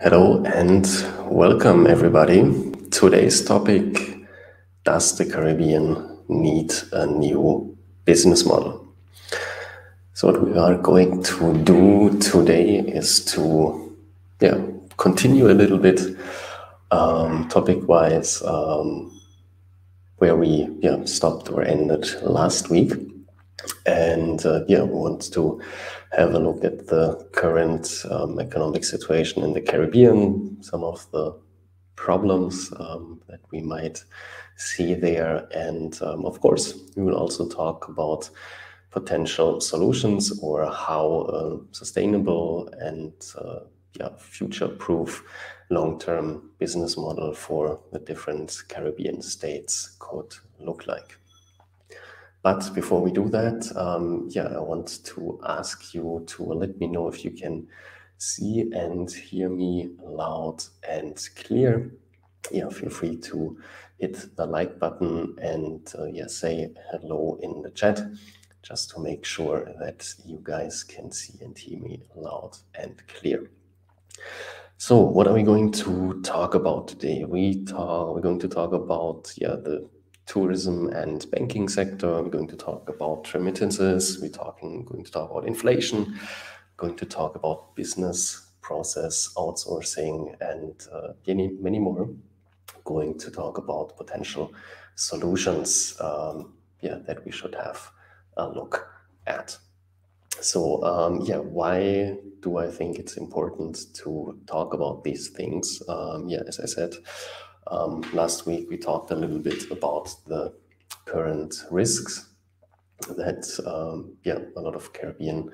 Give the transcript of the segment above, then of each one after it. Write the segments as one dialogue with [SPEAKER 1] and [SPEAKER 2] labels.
[SPEAKER 1] Hello and welcome, everybody. Today's topic Does the Caribbean need a new business model? So, what we are going to do today is to yeah, continue a little bit um, topic wise um, where we yeah, stopped or ended last week. And uh, yeah, we want to have a look at the current um, economic situation in the Caribbean, some of the problems um, that we might see there. And um, of course, we will also talk about potential solutions or how a sustainable and uh, yeah, future proof long term business model for the different Caribbean states could look like. But before we do that, um, yeah, I want to ask you to let me know if you can see and hear me loud and clear. Yeah, feel free to hit the like button and uh, yeah, say hello in the chat just to make sure that you guys can see and hear me loud and clear. So, what are we going to talk about today? We talk, we're going to talk about yeah the tourism and banking sector. We're going to talk about remittances. We're talking, going to talk about inflation. We're Going to talk about business process outsourcing and uh, many, many more. Going to talk about potential solutions. Um, yeah, that we should have a look at. So um, yeah, why do I think it's important to talk about these things? Um, yeah, as I said, um, last week, we talked a little bit about the current risks that um, yeah, a lot of Caribbean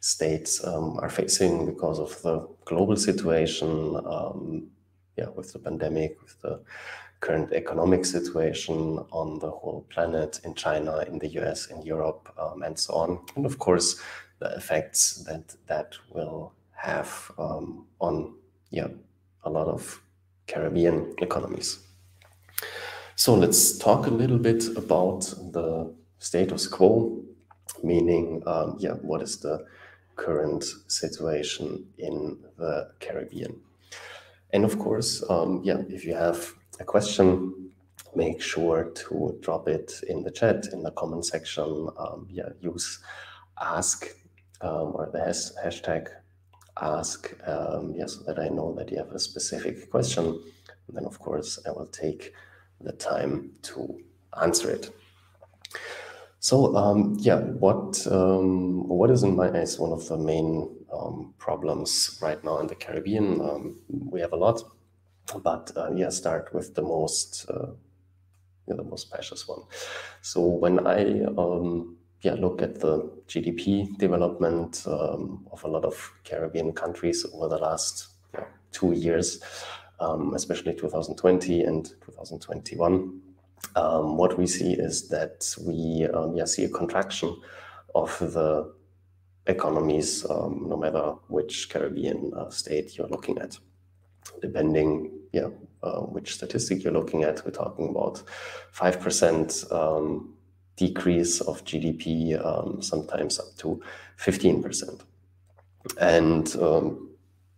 [SPEAKER 1] states um, are facing because of the global situation, um, yeah, with the pandemic, with the current economic situation on the whole planet, in China, in the US, in Europe, um, and so on, and of course the effects that that will have um, on yeah a lot of Caribbean economies. So let's talk a little bit about the status quo, meaning, um, yeah, what is the current situation in the Caribbean? And of course, um, yeah, if you have a question, make sure to drop it in the chat, in the comment section. Um, yeah, use ask um, or the has hashtag ask, um, yeah, so that I know that you have a specific question. And then, of course, I will take the time to answer it. So, um, yeah, what um, what is in my eyes one of the main um, problems right now in the Caribbean? Um, we have a lot, but uh, yeah, start with the most uh, yeah, the most precious one. So when I um, yeah, look at the GDP development um, of a lot of Caribbean countries over the last you know, two years, um, especially 2020 and 2021. Um, what we see is that we um, yeah, see a contraction of the economies, um, no matter which Caribbean uh, state you're looking at. Depending, yeah, uh, which statistic you're looking at, we're talking about five percent um, decrease of GDP, um, sometimes up to 15%. And um,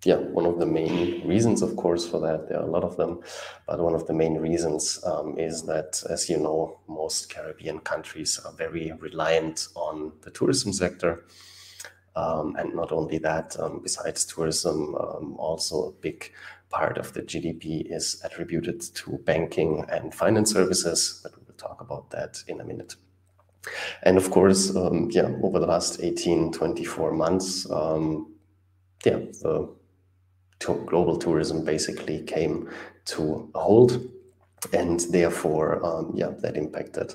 [SPEAKER 1] yeah, one of the main reasons, of course, for that, there are a lot of them, but one of the main reasons um, is that, as you know, most Caribbean countries are very reliant on the tourism sector. Um, and not only that, um, besides tourism, um, also a big part of the GDP is attributed to banking and finance services, but we will talk about that in a minute. And of course, um, yeah, over the last 18, 24 months, um, yeah, the global tourism basically came to a hold. And therefore, um, yeah, that impacted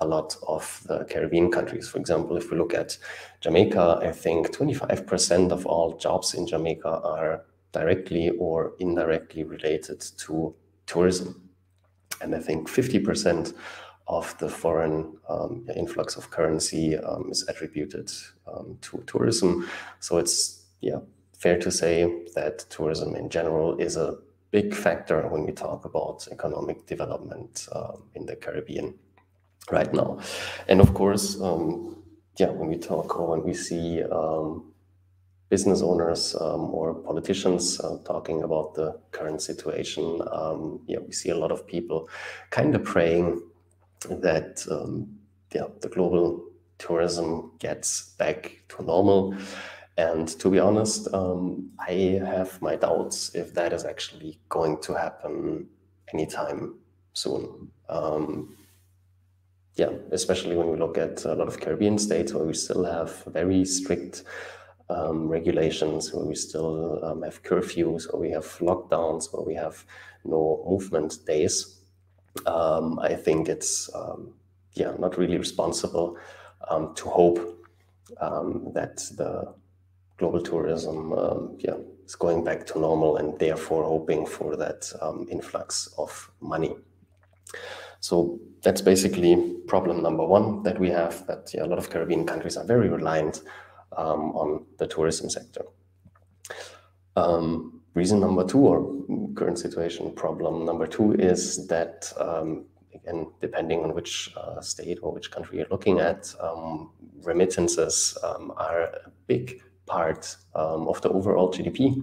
[SPEAKER 1] a lot of the Caribbean countries. For example, if we look at Jamaica, I think 25% of all jobs in Jamaica are directly or indirectly related to tourism. And I think 50% of the foreign um, influx of currency um, is attributed um, to tourism. So it's yeah fair to say that tourism in general is a big factor when we talk about economic development um, in the Caribbean right now. And of course, um, yeah, when we talk or when we see business owners um, or politicians uh, talking about the current situation. Um, yeah, we see a lot of people kind of praying that um, yeah, the global tourism gets back to normal. And to be honest, um, I have my doubts if that is actually going to happen anytime soon. Um, yeah, especially when we look at a lot of Caribbean states where we still have very strict um, regulations, where we still um, have curfews, where we have lockdowns, where we have no movement days. Um, I think it's um, yeah not really responsible um, to hope um, that the global tourism yeah is going back to normal and therefore hoping for that influx of money. So that's basically problem number one that we have that yeah, a lot of Caribbean countries are very reliant um, on the tourism sector. Um, reason number two, or current situation problem number two, is that um, again, depending on which uh, state or which country you're looking at, um, remittances um, are a big part um, of the overall GDP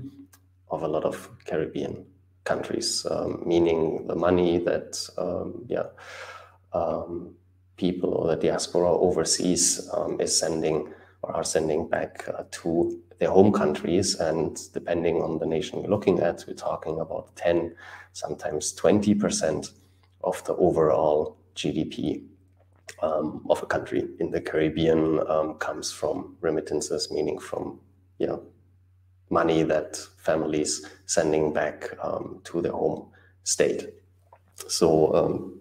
[SPEAKER 1] of a lot of Caribbean countries, um, meaning the money that um, yeah people or the diaspora overseas is sending or are sending back uh, to their home countries. And depending on the nation you're looking at, we're talking about 10, sometimes 20% of the overall GDP um, of a country in the Caribbean um, comes from remittances, meaning from yeah, money that families sending back um, to their home state. So um,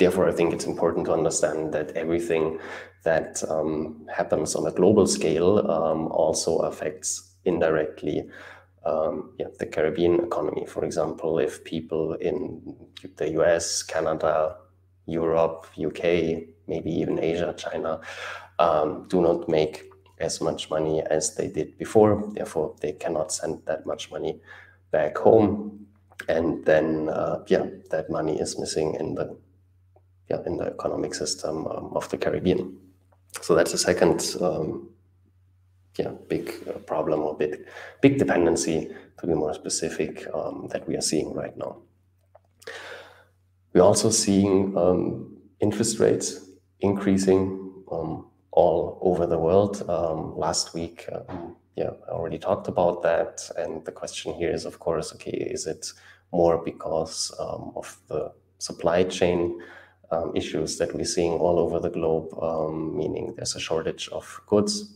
[SPEAKER 1] therefore, I think it's important to understand that everything that um, happens on a global scale um, also affects indirectly um, yeah, the Caribbean economy. For example, if people in the US, Canada, Europe, UK, maybe even Asia, China, um, do not make as much money as they did before. Therefore, they cannot send that much money back home. And then, uh, yeah, that money is missing in the yeah in the economic system um, of the Caribbean. So that's the second um, yeah big uh, problem or big big dependency to be more specific um, that we are seeing right now. We're also seeing um, interest rates increasing um, all over the world. Um, last week, yeah, I already talked about that. And the question here is, of course, okay, is it more because of the supply chain um, issues that we're seeing all over the globe, um, meaning there's a shortage of goods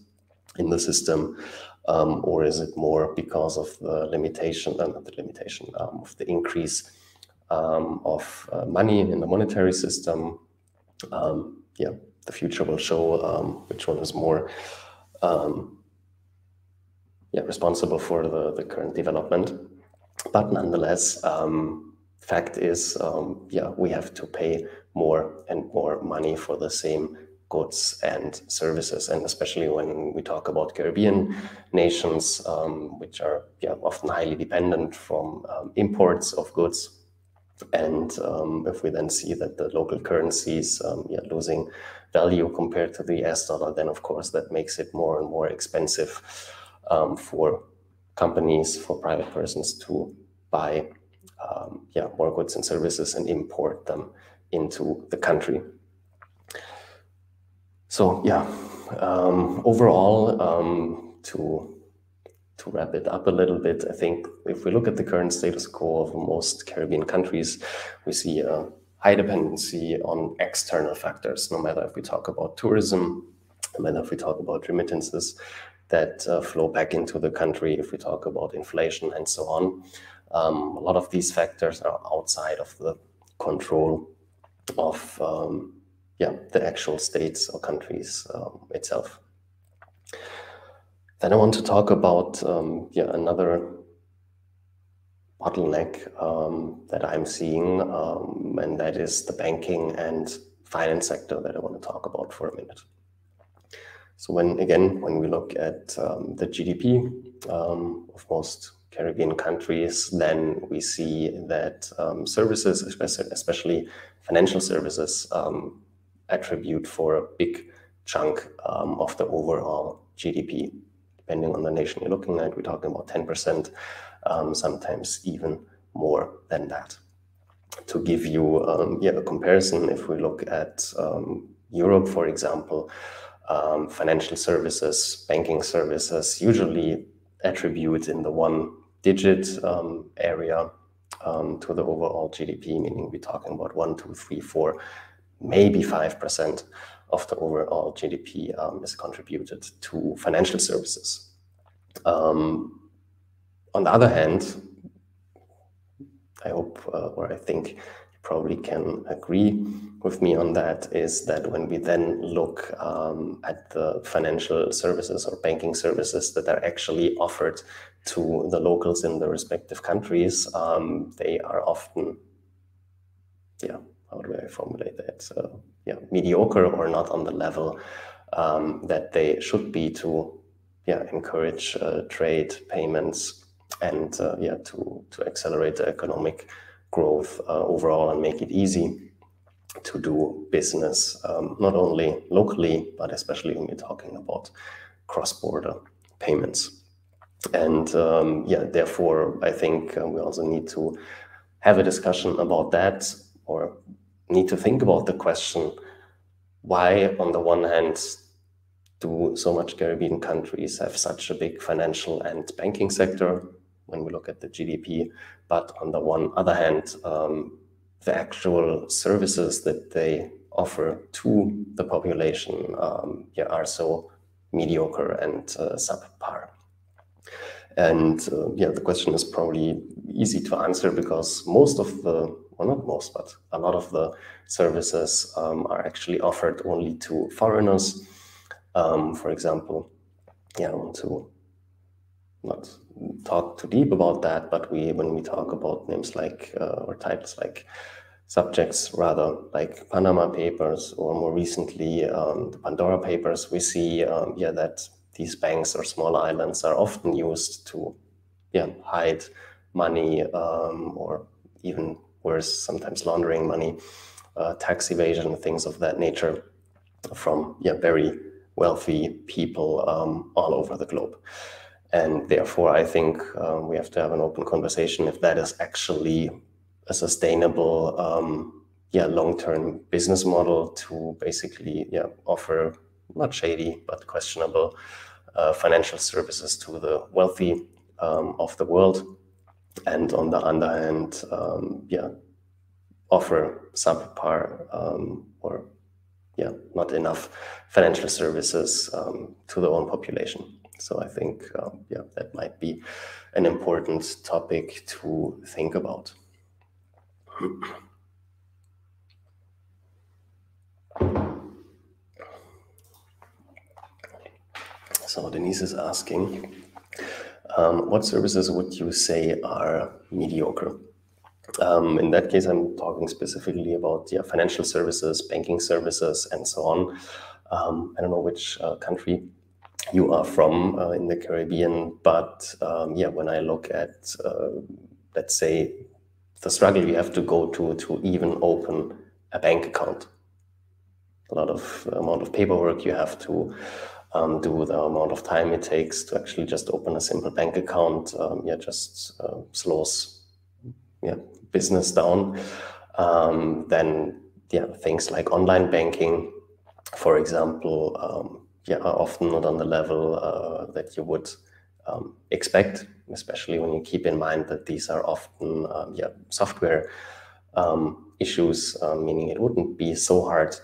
[SPEAKER 1] in the system, um, or is it more because of the limitation, uh, not the limitation, of the increase of uh, money in the monetary system? yeah, the future will show um, which one is more um, yeah, responsible for the, the current development. But nonetheless, um, fact is, um, yeah, we have to pay more and more money for the same goods and services. And especially when we talk about Caribbean nations, um, which are yeah, often highly dependent from um, imports of goods and um, if we then see that the local currencies um, yeah, losing value compared to the US dollar, then of course that makes it more and more expensive um, for companies, for private persons to buy um, yeah, more goods and services and import them into the country. So yeah, um, overall, um, to to wrap it up a little bit, I think if we look at the current status quo of most Caribbean countries, we see a high dependency on external factors, no matter if we talk about tourism, no matter if we talk about remittances that uh, flow back into the country, if we talk about inflation and so on. Um, a lot of these factors are outside of the control of um, yeah, the actual states or countries um, itself. Then I want to talk about um, yeah, another bottleneck um, that I'm seeing, um, and that is the banking and finance sector that I want to talk about for a minute. So when again, when we look at um, the GDP of most Caribbean countries, then we see that um, services, especially, financial services, attribute for a big chunk of the overall GDP depending on the nation you're looking at, we're talking about 10%, um, sometimes even more than that. To give you um, yeah, a comparison, if we look at um, Europe, for example, um, financial services, banking services usually attribute in the one digit um, area um, to the overall GDP, meaning we're talking about one, two, three, four, maybe 5% of the overall GDP um, is contributed to financial services. Um, on the other hand, I hope uh, or I think probably can agree with me on that is that when we then look um, at the financial services or banking services that are actually offered to the locals in the respective countries, um, they are often, yeah, how do I formulate that? So, yeah, mediocre or not on the level um, that they should be to, yeah, encourage uh, trade, payments, and uh, yeah, to to accelerate the economic growth uh, overall and make it easy to do business um, not only locally but especially when you're talking about cross-border payments. And um, yeah, therefore, I think uh, we also need to have a discussion about that or need to think about the question why, on the one hand, do so much Caribbean countries have such a big financial and banking sector when we look at the GDP, but on the one other hand, um, the actual services that they offer to the population um, yeah, are so mediocre and uh, subpar. And uh, yeah, the question is probably easy to answer because most of the, well, not most, but a lot of the services um, are actually offered only to foreigners. Um, for example, yeah, to not talk too deep about that, but we when we talk about names like uh, or titles like subjects rather like Panama Papers or more recently um, the Pandora Papers, we see um, yeah that these banks or small islands are often used to yeah, hide money um, or even worse, sometimes laundering money, uh, tax evasion, things of that nature from yeah, very wealthy people um, all over the globe. And therefore, I think um, we have to have an open conversation if that is actually a sustainable, um, yeah, long-term business model to basically, yeah, offer not shady but questionable uh, financial services to the wealthy um, of the world, and on the other hand, um, yeah, offer subpar um, or yeah, not enough financial services um, to the own population. So I think um, yeah, that might be an important topic to think about. So Denise is asking, um, what services would you say are mediocre? Um, in that case, I'm talking specifically about yeah, financial services, banking services, and so on. Um, I don't know which uh, country you are from uh, in the Caribbean, but um, yeah, when I look at, uh, let's say, the struggle you have to go to to even open a bank account, a lot of amount of paperwork you have to um, do the amount of time it takes to actually just open a simple bank account, um, yeah, just uh, slows yeah, business down. Um, then yeah, things like online banking, for example, um, yeah, are often not on the level uh, that you would um, expect, especially when you keep in mind that these are often um, yeah, software issues, uh, meaning it wouldn't be so hard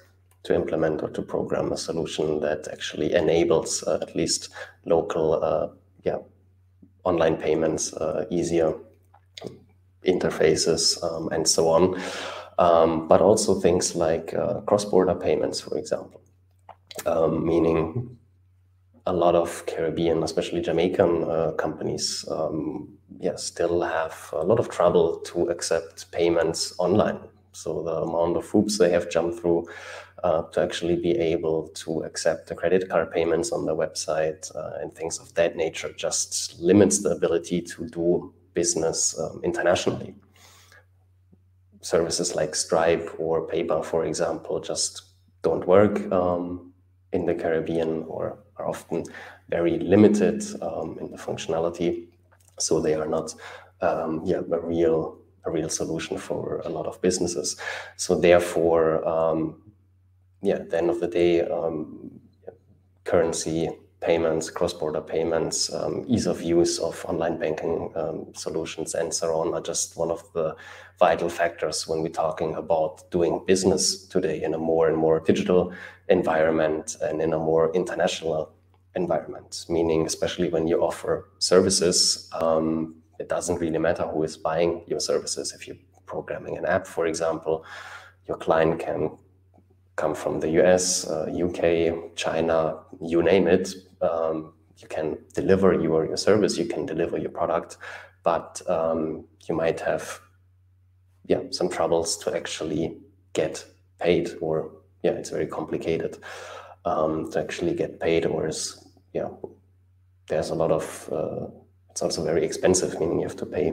[SPEAKER 1] to implement or to program a solution that actually enables uh, at least local uh, yeah, online payments uh, easier, interfaces, um, and so on. Um, but also things like uh, cross-border payments, for example, um, meaning a lot of Caribbean, especially Jamaican uh, companies, um, yeah, still have a lot of trouble to accept payments online. So the amount of hoops they have jumped through uh, to actually be able to accept the credit card payments on the website uh, and things of that nature just limits the ability to do business um, internationally. Services like Stripe or PayPal, for example, just don't work um, in the Caribbean or are often very limited um, in the functionality, so they are not um, yeah a real a real solution for a lot of businesses. So therefore, um, yeah, at the end of the day, um, currency payments, cross-border payments, um, ease of use of online banking um, solutions, and so on are just one of the vital factors when we're talking about doing business today in a more and more digital environment and in a more international environment. Meaning, especially when you offer services, um, it doesn't really matter who is buying your services. If you're programming an app, for example, your client can come from the US, uh, UK, China, you name it. Um, you can deliver your, your service, you can deliver your product, but um, you might have yeah, some troubles to actually get paid or yeah, it's very complicated um, to actually get paid or is yeah, there's a lot of uh, it's also very expensive, meaning you have to pay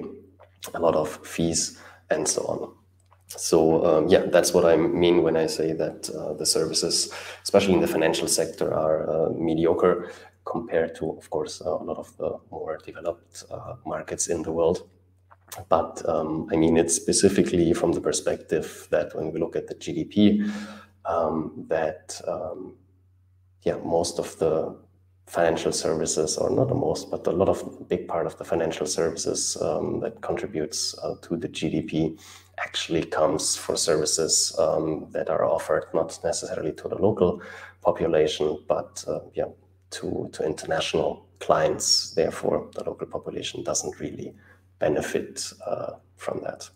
[SPEAKER 1] a lot of fees and so on. So um, yeah, that's what I mean when I say that uh, the services, especially in the financial sector, are uh, mediocre compared to, of course, a lot of the more developed uh, markets in the world. But um, I mean it specifically from the perspective that when we look at the GDP, um, that um, yeah, most of the financial services, or not the most, but a lot of big part of the financial services um, that contributes uh, to the GDP actually comes for services um, that are offered not necessarily to the local population, but uh, yeah, to, to international clients. Therefore, the local population doesn't really benefit uh, from that.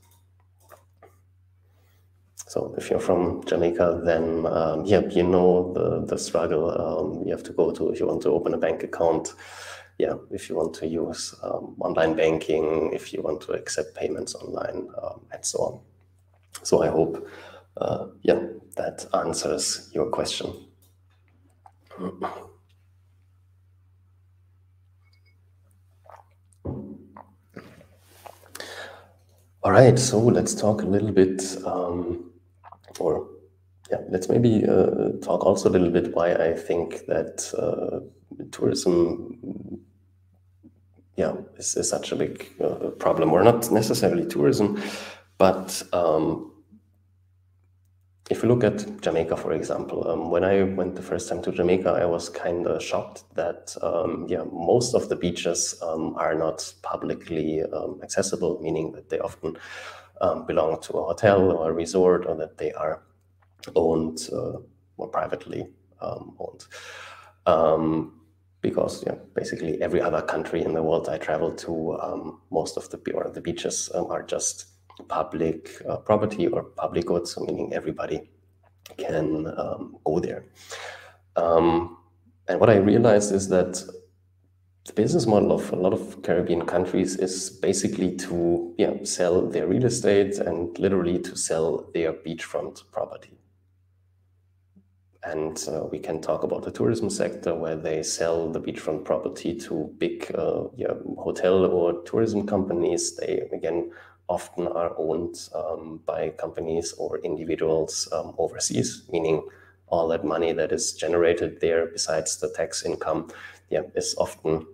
[SPEAKER 1] So if you're from Jamaica, then um, yeah, you know the, the struggle um, you have to go to if you want to open a bank account. Yeah, if you want to use um, online banking, if you want to accept payments online, um, and so on. So I hope, uh, yeah, that answers your question. All right, so let's talk a little bit um, or yeah, let's maybe uh, talk also a little bit why I think that uh, tourism, yeah, is, is, such a big uh, problem, or not necessarily tourism, but um, if you look at Jamaica, for example, um, when I went the first time to Jamaica, I was kind of shocked that um, yeah, most of the beaches um, are not publicly um, accessible, meaning that they often um, belong to a hotel or a resort or that they are owned uh, or privately owned. Um, because yeah, basically every other country in the world I travel to, um, most of the or the beaches um, are just public uh, property or public goods, meaning everybody can um, go there. and what I realized is that the business model of a lot of Caribbean countries is basically to yeah, sell their real estate and literally to sell their beachfront property. And uh, we can talk about the tourism sector where they sell the beachfront property to big uh, yeah, hotel or tourism companies. They, again, often are owned um, by companies or individuals um, overseas, meaning all that money that is generated there, besides the tax income, yeah, is often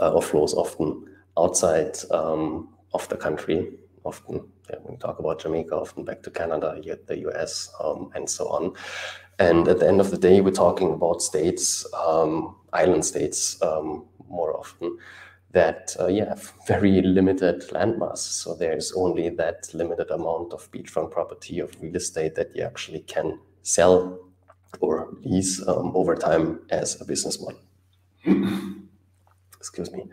[SPEAKER 1] uh, or flows often outside um, of the country. Often, yeah, when we talk about Jamaica, often back to Canada, the US, um, and so on. And at the end of the day, we're talking about states, um, island states, um, more often that uh, yeah, have very limited landmass. So there's only that limited amount of beachfront property of real estate that you actually can sell or lease um, over time as a business model. Excuse me.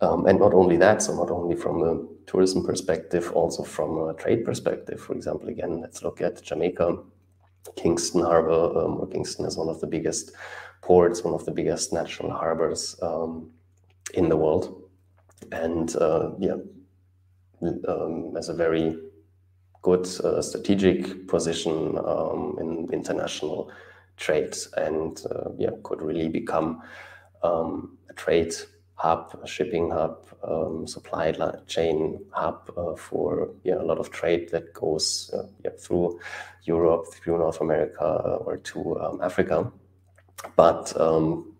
[SPEAKER 1] Um, and not only that, so not only from a tourism perspective, also from a trade perspective. For example, again, let's look at Jamaica. Kingston Harbor, um, or Kingston is one of the biggest ports, one of the biggest natural harbors um, in the world. And uh, yeah, um, a very good uh, strategic position um, in international trade and uh, yeah, could really become um, a trade hub, shipping hub, um, supply chain hub uh, for yeah, a lot of trade that goes uh, yeah, through Europe, through North America, uh, or to um, Africa. But um,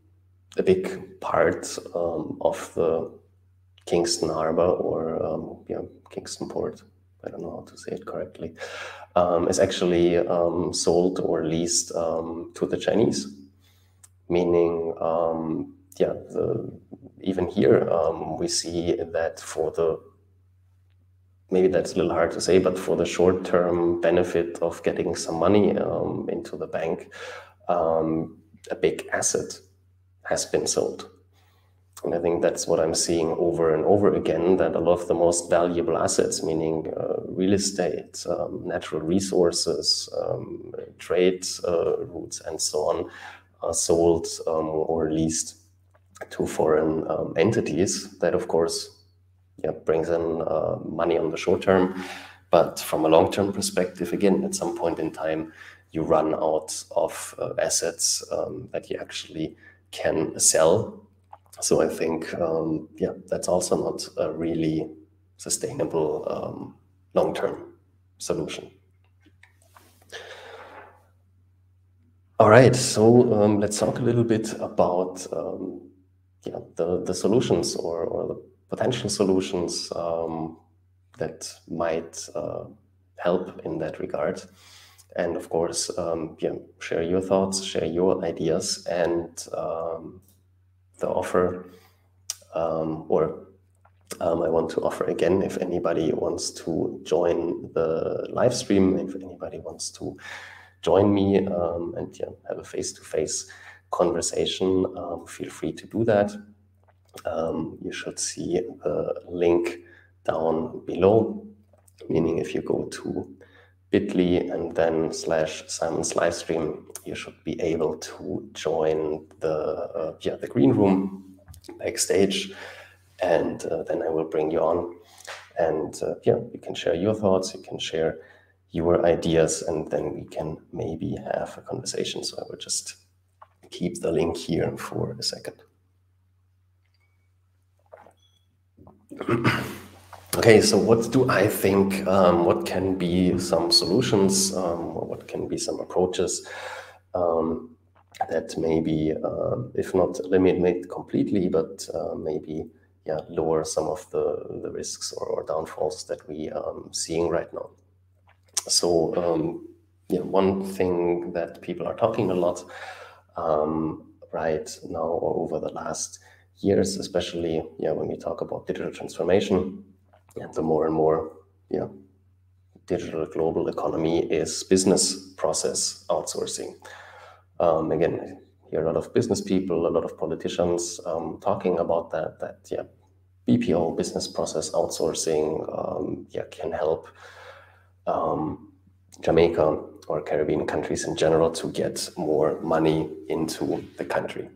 [SPEAKER 1] a big part um, of the Kingston Harbor or um, yeah, Kingston Port, I don't know how to say it correctly, um, is actually sold or leased to the Chinese, meaning, yeah, the, even here we see that for the maybe that's a little hard to say, but for the short term benefit of getting some money um, into the bank, um, a big asset has been sold. And I think that's what I'm seeing over and over again that a lot of the most valuable assets, meaning uh, real estate, um, natural resources, um, trade uh, routes, and so on, are sold um, or leased to foreign um, entities that, of course, yeah, brings in uh, money on the short term. But from a long term perspective, again, at some point in time, you run out of uh, assets um, that you actually can sell. So I think, um, yeah, that's also not a really sustainable um, long term solution. All right, so um, let's talk a little bit about um, yeah, the, the solutions or, or the potential solutions um, that might uh, help in that regard. And of course, um, yeah, share your thoughts, share your ideas, and um, the offer, um, or um, I want to offer again if anybody wants to join the live stream, if anybody wants to join me um, and yeah, have a face to face conversation, feel free to do that um, you should see the link down below, meaning if you go to bit.ly and then slash Simon's livestream, you should be able to join the, uh, yeah, the green room backstage and uh, then I will bring you on. And uh, yeah, you can share your thoughts, you can share your ideas, and then we can maybe have a conversation. So I will just keep the link here for a second. okay, so what do I think? Um, what can be some solutions? Um, what can be some approaches um, that maybe, uh, if not eliminate completely, but uh, maybe yeah, lower some of the, the risks or, or downfalls that we are um, seeing right now. So, um, yeah, one thing that people are talking a lot um, right now or over the last years, especially yeah, when we talk about digital transformation and the more and more yeah, digital global economy is business process outsourcing. Um, again, I hear a lot of business people, a lot of politicians um, talking about that, that yeah, BPO, business process outsourcing, um, yeah, can help um, Jamaica or Caribbean countries in general to get more money into the country.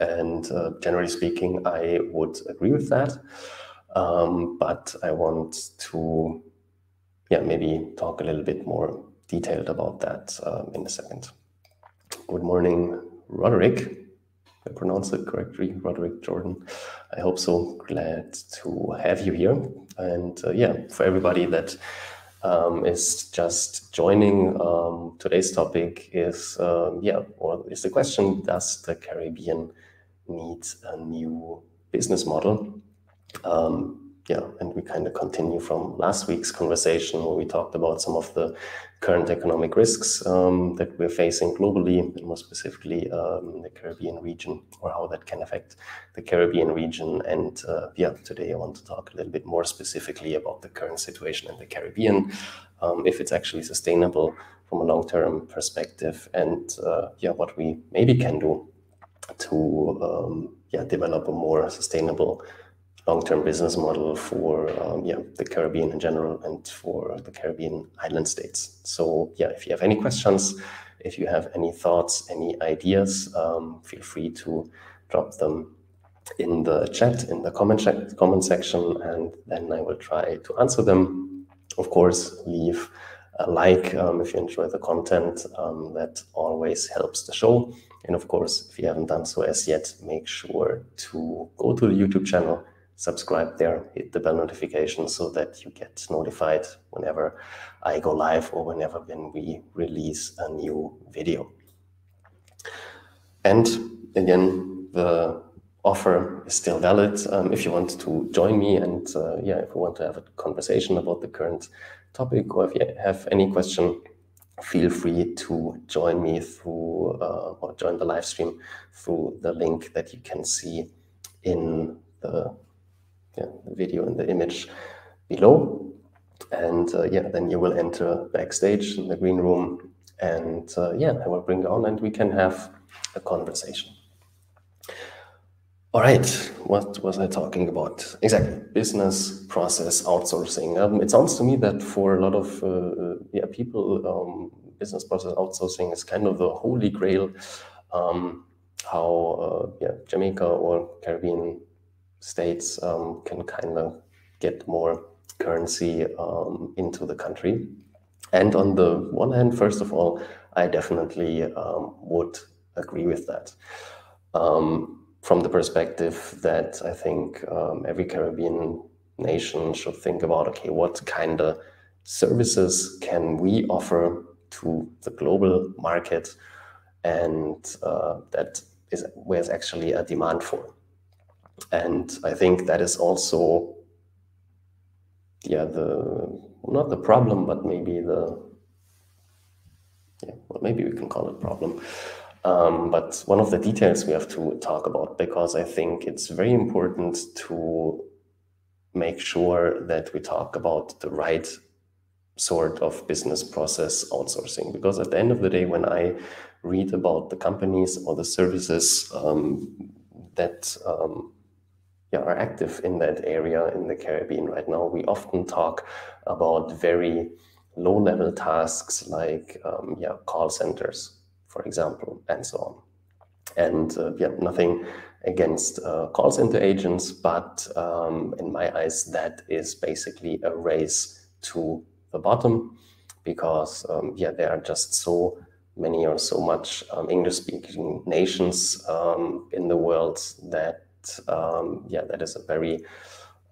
[SPEAKER 1] And uh, generally speaking, I would agree with that. Um, but I want to, yeah, maybe talk a little bit more detailed about that um, in a second. Good morning, Roderick. I pronounce it correctly, Roderick Jordan. I hope so. Glad to have you here. And uh, yeah, for everybody that um, is just joining, um, today's topic is, um, yeah, or is the question, does the Caribbean need a new business model. Yeah, and we kind of continue from last week's conversation where we talked about some of the current economic risks um, that we're facing globally, and more specifically um, the Caribbean region, or how that can affect the Caribbean region. And uh, yeah, today I want to talk a little bit more specifically about the current situation in the Caribbean, um, if it's actually sustainable from a long-term perspective, and uh, yeah, what we maybe can do to um, yeah, develop a more sustainable long-term business model for um, yeah, the Caribbean in general and for the Caribbean island states. So yeah, if you have any questions, if you have any thoughts, any ideas, um, feel free to drop them in the chat, in the comment, comment section, and then I will try to answer them. Of course, leave a like um, if you enjoy the content. Um, that always helps the show. And of course, if you haven't done so as yet, make sure to go to the YouTube channel, subscribe there, hit the bell notification so that you get notified whenever I go live or whenever when we release a new video. And again, the offer is still valid. Um, if you want to join me and uh, yeah, if you want to have a conversation about the current topic or if you have any question, feel free to join me through uh, or join the live stream through the link that you can see in the, yeah, the video and the image below. And uh, yeah, then you will enter backstage in the green room and uh, yeah, I will bring on and we can have a conversation. All right, what was I talking about? Exactly, business process outsourcing. Um, it sounds to me that for a lot of uh, uh, yeah people, um, business process outsourcing is kind of the holy grail. Um, how uh, yeah Jamaica or Caribbean states um, can kind of get more currency um, into the country. And on the one hand, first of all, I definitely um, would agree with that. Um, from the perspective that I think um, every Caribbean nation should think about okay, what kind of services can we offer to the global market, and uh, that is where there's actually a demand for. And I think that is also, yeah, the not the problem, but maybe the, yeah, well, maybe we can call it problem. Um, but one of the details we have to talk about because I think it's very important to make sure that we talk about the right sort of business process outsourcing. Because at the end of the day, when I read about the companies or the services um, that um, yeah, are active in that area in the Caribbean right now, we often talk about very low level tasks like um, yeah, call centers for example, and so on. And uh, yeah, nothing against uh, call center agents, but um, in my eyes, that is basically a race to the bottom because um, yeah, there are just so many or so much um, English-speaking nations um, in the world that um, yeah, that is a very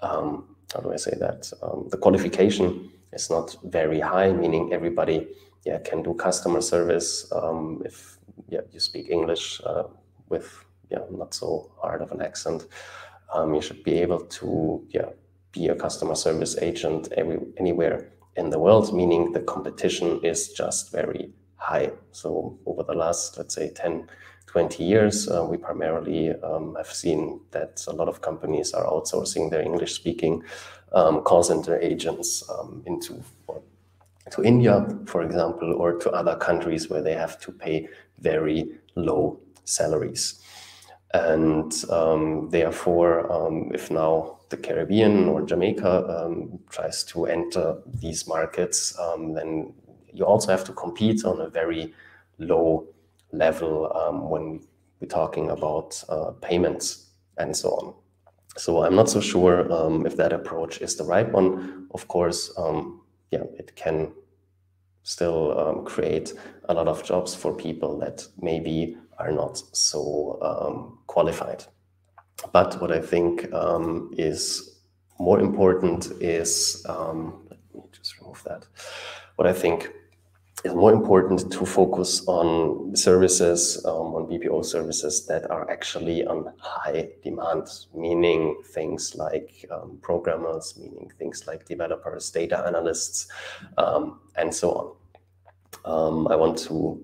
[SPEAKER 1] um, how do I say that the qualification is not very high, meaning everybody yeah can do customer service um, if yeah you speak English uh, with yeah not so hard of an accent. Um, you should be able to yeah be a customer service agent every, anywhere in the world, meaning the competition is just very high. So over the last let's say 10 20 years, uh, we primarily um, have seen that a lot of companies are outsourcing their English speaking um, call center agents um, into to India, for example, or to other countries where they have to pay very low salaries. And um, therefore, um, if now the Caribbean or Jamaica um, tries to enter these markets, then you also have to compete on a very low level um, when we're talking about uh, payments and so on. So I'm not so sure um, if that approach is the right one. Of course, yeah, it can still um, create a lot of jobs for people that maybe are not so um, qualified. But what I think um, is more important is, um, let me just remove that. What I think is more important to focus on services, um, on BPO services that are actually on high demand, meaning things like um, programmers, meaning things like developers, data analysts, um, and so on. Um, I want to,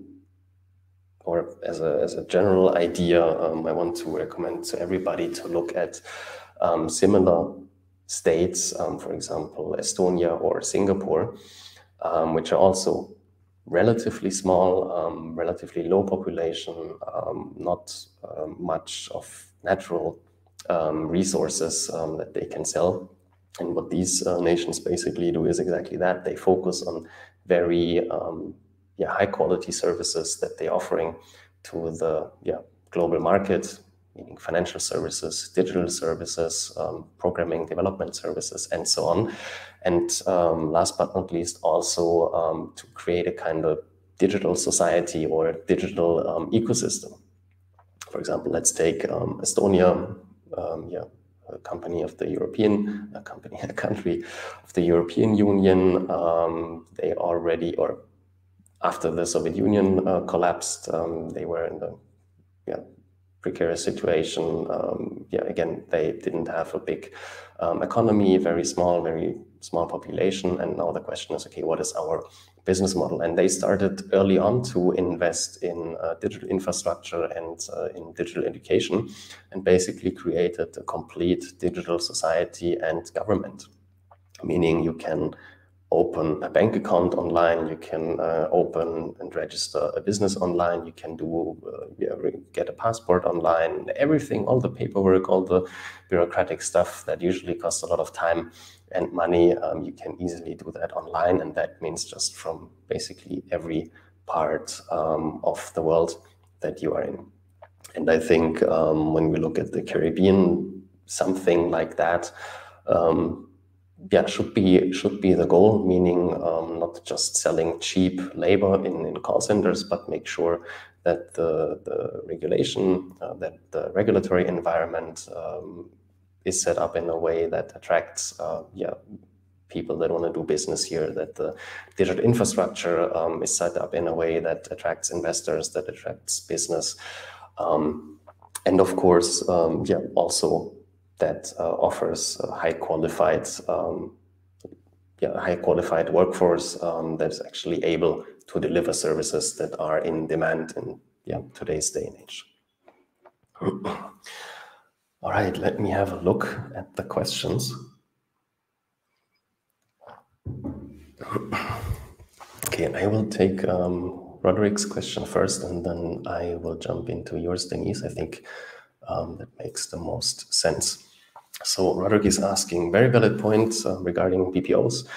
[SPEAKER 1] or as a, as a general idea, um, I want to recommend to everybody to look at um, similar states, for example, Estonia or Singapore, which are also relatively small, um, relatively low population, um, not um, much of natural um, resources um, that they can sell. And what these uh, nations basically do is exactly that. They focus on very um, yeah, high quality services that they're offering to the yeah, global market, meaning financial services, digital services, um, programming, development services, and so on. And um, last but not least, also um, to create a kind of digital society or digital um, ecosystem. For example, let's take um, Estonia, um, yeah, a company of the European, a company, a country of the European Union. they already, or after the Soviet Union uh, collapsed, they were in the yeah, precarious situation. Um, yeah, again, they didn't have a big um, economy, very small, very small population. And now the question is, okay, what is our business model? And they started early on to invest in uh, digital infrastructure and uh, in digital education and basically created a complete digital society and government, meaning you can open a bank account online, you can uh, open and register a business online, you can do uh, get a passport online, everything, all the paperwork, all the bureaucratic stuff that usually costs a lot of time and money, um, you can easily do that online, and that means just from basically every part um, of the world that you are in. And I think um, when we look at the Caribbean, something like that um, yeah should be should be the goal meaning um, not just selling cheap labor in, in call centers but make sure that the, the regulation uh, that the regulatory environment um, is set up in a way that attracts uh, yeah people that want to do business here that the digital infrastructure um, is set up in a way that attracts investors that attracts business. Um, and of course um, yeah also that uh, offers high qualified um, yeah, high qualified workforce um, that's actually able to deliver services that are in demand in yeah, today's day and age. All right, let me have a look at the questions. Okay, I will take um, Roderick's question first, and then I will jump into yours, Denise. I think um, that makes the most sense. So Roderick is asking very valid points uh, regarding BPOs.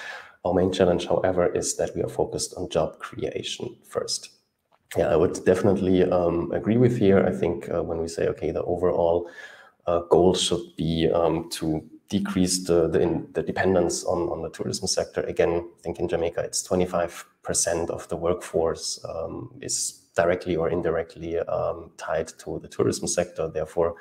[SPEAKER 1] Our main challenge, however, is that we are focused on job creation first. Yeah, I would definitely um, agree with here. I think uh, when we say, okay, the overall uh, goal should be um, to decrease the, the, the, dependence on, on the tourism sector. Again, I think in Jamaica, it's 25% of the workforce um, is directly or indirectly um, tied to the tourism sector. Therefore,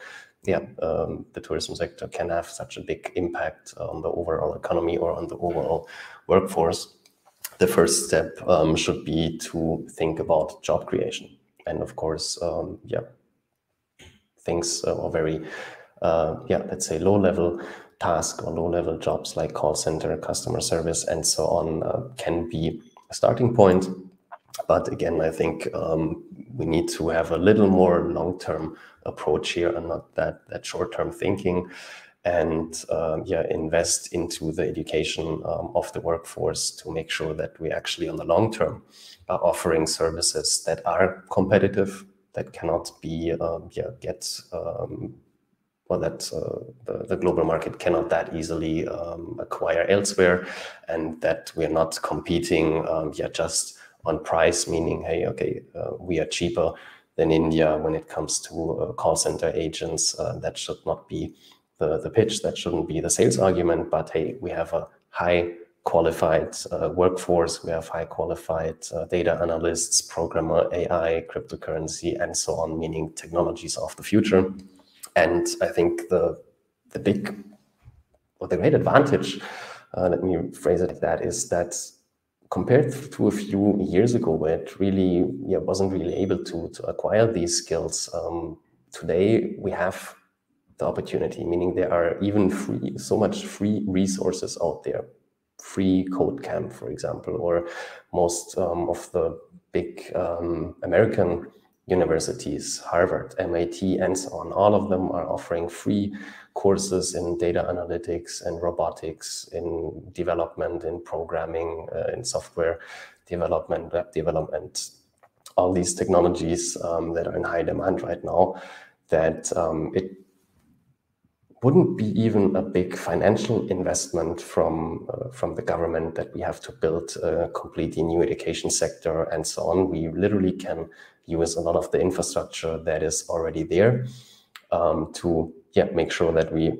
[SPEAKER 1] yeah, um, the tourism sector can have such a big impact on the overall economy or on the overall workforce, the first step um, should be to think about job creation. And of course, um, yeah, things are very, uh, yeah, let's say low level task or low level jobs like call center, customer service, and so on uh, can be a starting point. But again, I think um, we need to have a little more long term approach here and not that that short term thinking. And um, yeah invest into the education um, of the workforce to make sure that we actually on the long term are offering services that are competitive that cannot be um, yeah get um, well that uh, the, the, global market cannot that easily um, acquire elsewhere and that we're not competing um, yeah just on price meaning hey okay uh, we are cheaper than India when it comes to uh, call center agents. Uh, that should not be the, the pitch, that shouldn't be the sales argument, but hey, we have a high qualified uh, workforce, we have high qualified uh, data analysts, programmer, AI, cryptocurrency, and so on, meaning technologies of the future. And I think the the big or the great advantage, uh, let me phrase it like that, is that compared to a few years ago where it really yeah, wasn't really able to, to acquire these skills, um, today we have the opportunity, meaning there are even free, so much free resources out there. Free Code Camp, for example, or most um, of the big um, American universities, Harvard, MIT, and so on. All of them are offering free courses in data analytics and robotics, in development, in programming, uh, in software development, web development, all these technologies um, that are in high demand right now, that um, it wouldn't be even a big financial investment from uh, from the government that we have to build a completely new education sector and so on. We literally can use a lot of the infrastructure that is already there um, to yeah make sure that we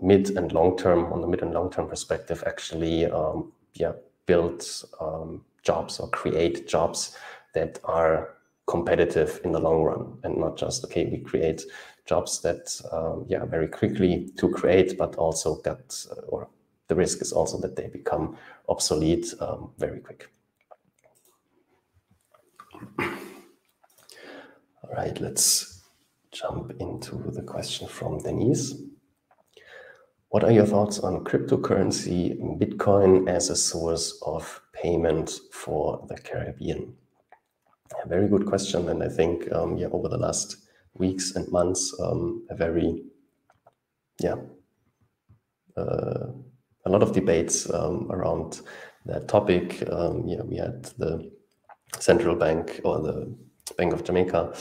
[SPEAKER 1] mid and long term on the mid and long term perspective actually um, yeah build um, jobs or create jobs that are competitive in the long run and not just okay we create jobs that um, yeah very quickly to create but also get uh, or the risk is also that they become obsolete um, very quick all right let's jump into the question from Denise. What are your thoughts on cryptocurrency Bitcoin as a source of payment for the Caribbean? A very good question, and I think um, yeah, over the last weeks and months, um, a very yeah, uh, a lot of debates um, around that topic. Um, yeah, we had the central bank or the Bank of Jamaica,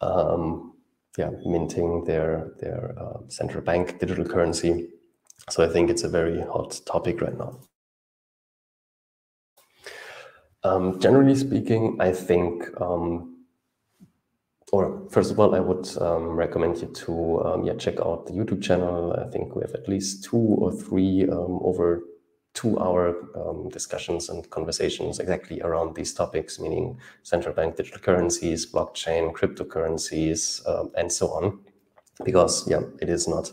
[SPEAKER 1] um, yeah, minting their their uh, central bank digital currency. So I think it's a very hot topic right now. Um, generally speaking, I think, um, or first of all, I would um, recommend you to um, yeah check out the YouTube channel. I think we have at least two or three um, over two-hour um, discussions and conversations exactly around these topics, meaning central bank digital currencies, blockchain, cryptocurrencies, and so on. Because yeah, it is not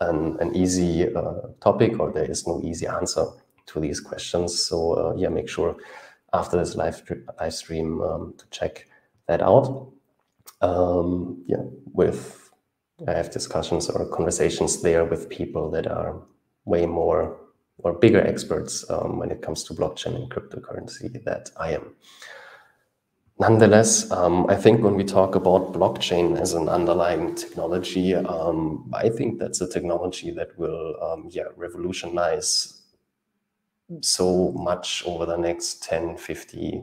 [SPEAKER 1] an, an easy uh, topic, or there is no easy answer to these questions. So uh, yeah, make sure after this live, live stream um, to check that out. Um, yeah, with I have discussions or conversations there with people that are way more or bigger experts um, when it comes to blockchain and cryptocurrency that I am. Nonetheless, um, I think when we talk about blockchain as an underlying technology, um, I think that's a technology that will um, yeah, revolutionize so much over the next 10, 50,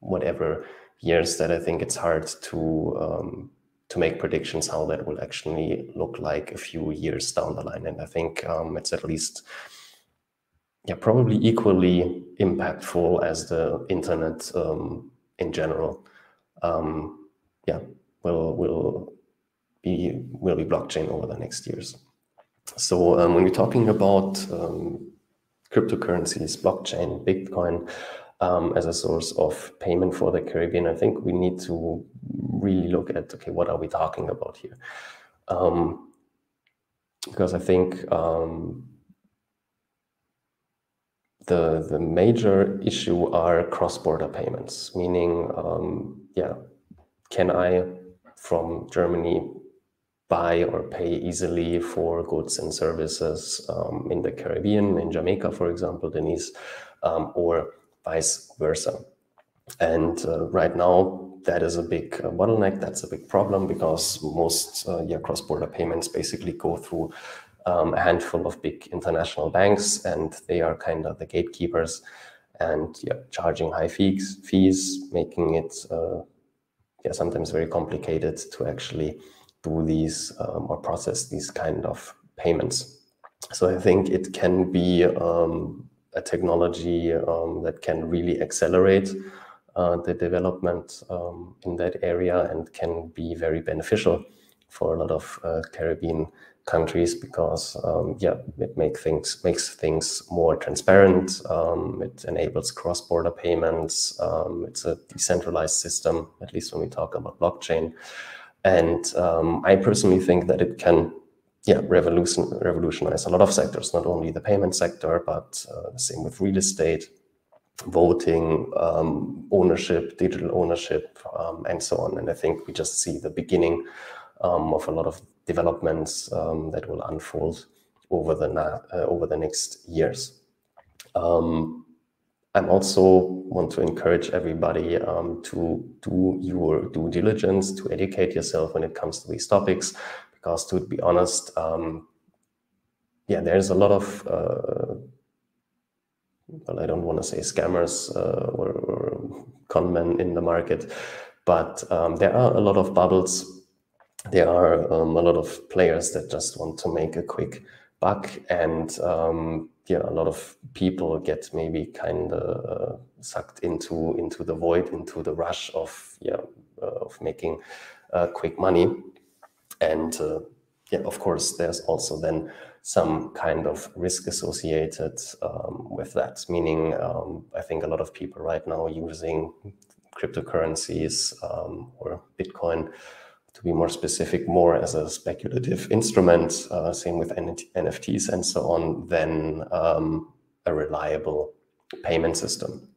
[SPEAKER 1] whatever years that I think it's hard to um, to make predictions how that will actually look like a few years down the line. And I think um, it's at least yeah probably equally impactful as the internet um, in general. Um, yeah, will will be will be blockchain over the next years. So um, when we're talking about um, cryptocurrencies, blockchain, Bitcoin, um, as a source of payment for the Caribbean, I think we need to really look at okay, what are we talking about here? Um, because I think um, the the major issue are cross-border payments, meaning um, yeah, can I from Germany buy or pay easily for goods and services um, in the Caribbean, in Jamaica, for example, Denise, um, or vice versa. And uh, right now, that is a big uh, bottleneck. That's a big problem because most uh, yeah, cross-border payments basically go through um, a handful of big international banks, and they are kind of the gatekeepers and yeah, charging high fees, fees, making it uh, yeah sometimes very complicated to actually do these um, or process these kind of payments. So I think it can be um, a technology um, that can really accelerate uh, the development um, in that area and can be very beneficial for a lot of uh, Caribbean countries because um, yeah, it make things makes things more transparent. Um, it enables cross-border payments. it's a decentralized system, at least when we talk about blockchain. And um, I personally think that it can, yeah, revolution, revolutionize a lot of sectors, not only the payment sector, but uh, the same with real estate, voting, um, ownership, digital ownership, um, and so on. And I think we just see the beginning um, of a lot of developments um, that will unfold over the uh, over the next years. Um, I'm also want to encourage everybody um, to do your due diligence, to educate yourself when it comes to these topics, because to be honest, um, yeah, there's a lot of, uh, well, I don't want to say scammers uh, or, or conmen in the market, but um, there are a lot of bubbles. There are um, a lot of players that just want to make a quick buck and um, yeah, a lot of people get maybe kind of uh, sucked into into the void, into the rush of yeah uh, of making uh, quick money, and uh, yeah, of course, there's also then some kind of risk associated um, with that. Meaning, um, I think a lot of people right now using cryptocurrencies um, or Bitcoin to be more specific, more as a speculative instrument, uh, same with NFTs and so on, than um, a reliable payment system.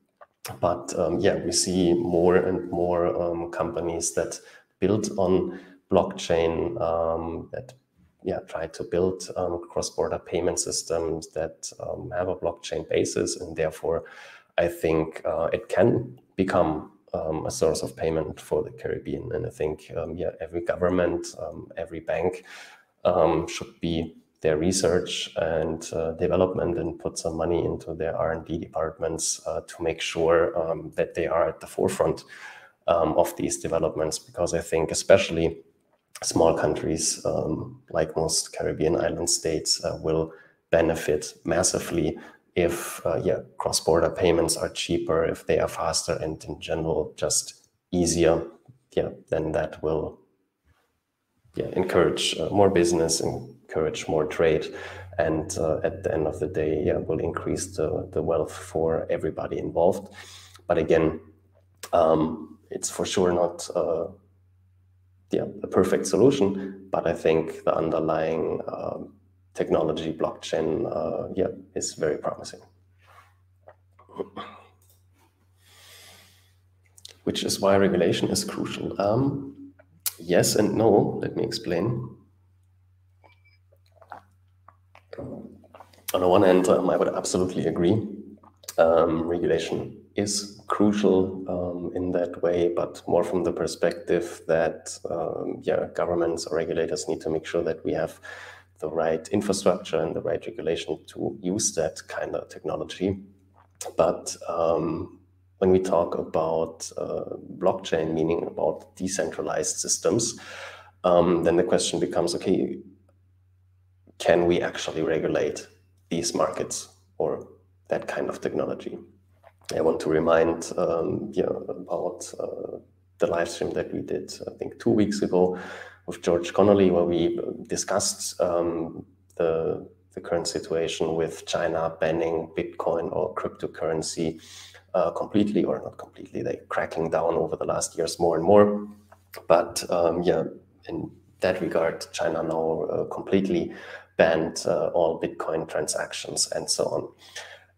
[SPEAKER 1] But um, yeah, we see more and more um, companies that build on blockchain um, that yeah try to build um, cross-border payment systems that um, have a blockchain basis, and therefore, I think uh, it can become um, a source of payment for the Caribbean. And I think um, yeah, every government, um, every bank should be their research and uh, development and put some money into their R&D departments uh, to make sure that they are at the forefront um, of these developments because I think especially small countries um, like most Caribbean island states uh, will benefit massively if uh, yeah cross-border payments are cheaper if they are faster and in general just easier yeah then that will yeah encourage uh, more business encourage more trade and uh, at the end of the day yeah will increase the, the wealth for everybody involved. But again um, it's for sure not uh, yeah a perfect solution but i think the underlying uh, technology blockchain uh, yeah is very promising. Which is why regulation is crucial. Um, yes and no let me explain. On the one hand, um, I would absolutely agree. Um, regulation is crucial um, in that way, but more from the perspective that um, yeah, governments or regulators need to make sure that we have the right infrastructure and the right regulation to use that kind of technology. But um, when we talk about uh, blockchain, meaning about decentralized systems, um, then the question becomes: Okay, can we actually regulate these markets or that kind of technology? I want to remind um, you know, about uh, the live stream that we did, I think, two weeks ago with George Connolly, where we discussed um, the, the current situation with China banning Bitcoin or cryptocurrency uh, completely, or not completely, they cracking down over the last years more and more. But um, yeah, in that regard, China now uh, completely banned uh, all Bitcoin transactions and so on.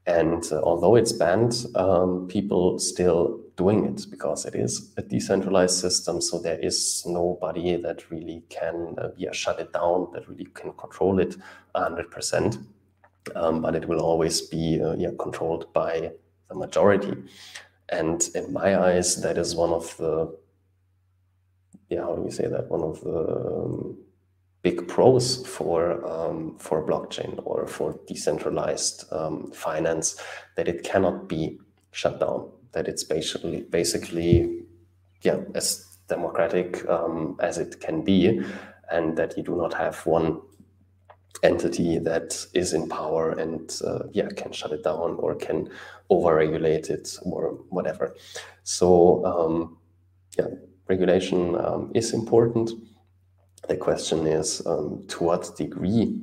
[SPEAKER 1] And uh, although it's banned, um, people still doing it because it is a decentralized system. So there is nobody that really can uh, yeah, shut it down, that really can control it 100%. Um, but it will always be uh, yeah, controlled by the majority. And in my eyes, that is one of the, yeah, how do we say that? One of the um, big pros for um, for blockchain or for decentralized um, finance that it cannot be shut down. That it's basically basically yeah as democratic um, as it can be, and that you do not have one entity that is in power and uh, yeah can shut it down or can overregulate it or whatever. So um, yeah, regulation um, is important the question is um, to what degree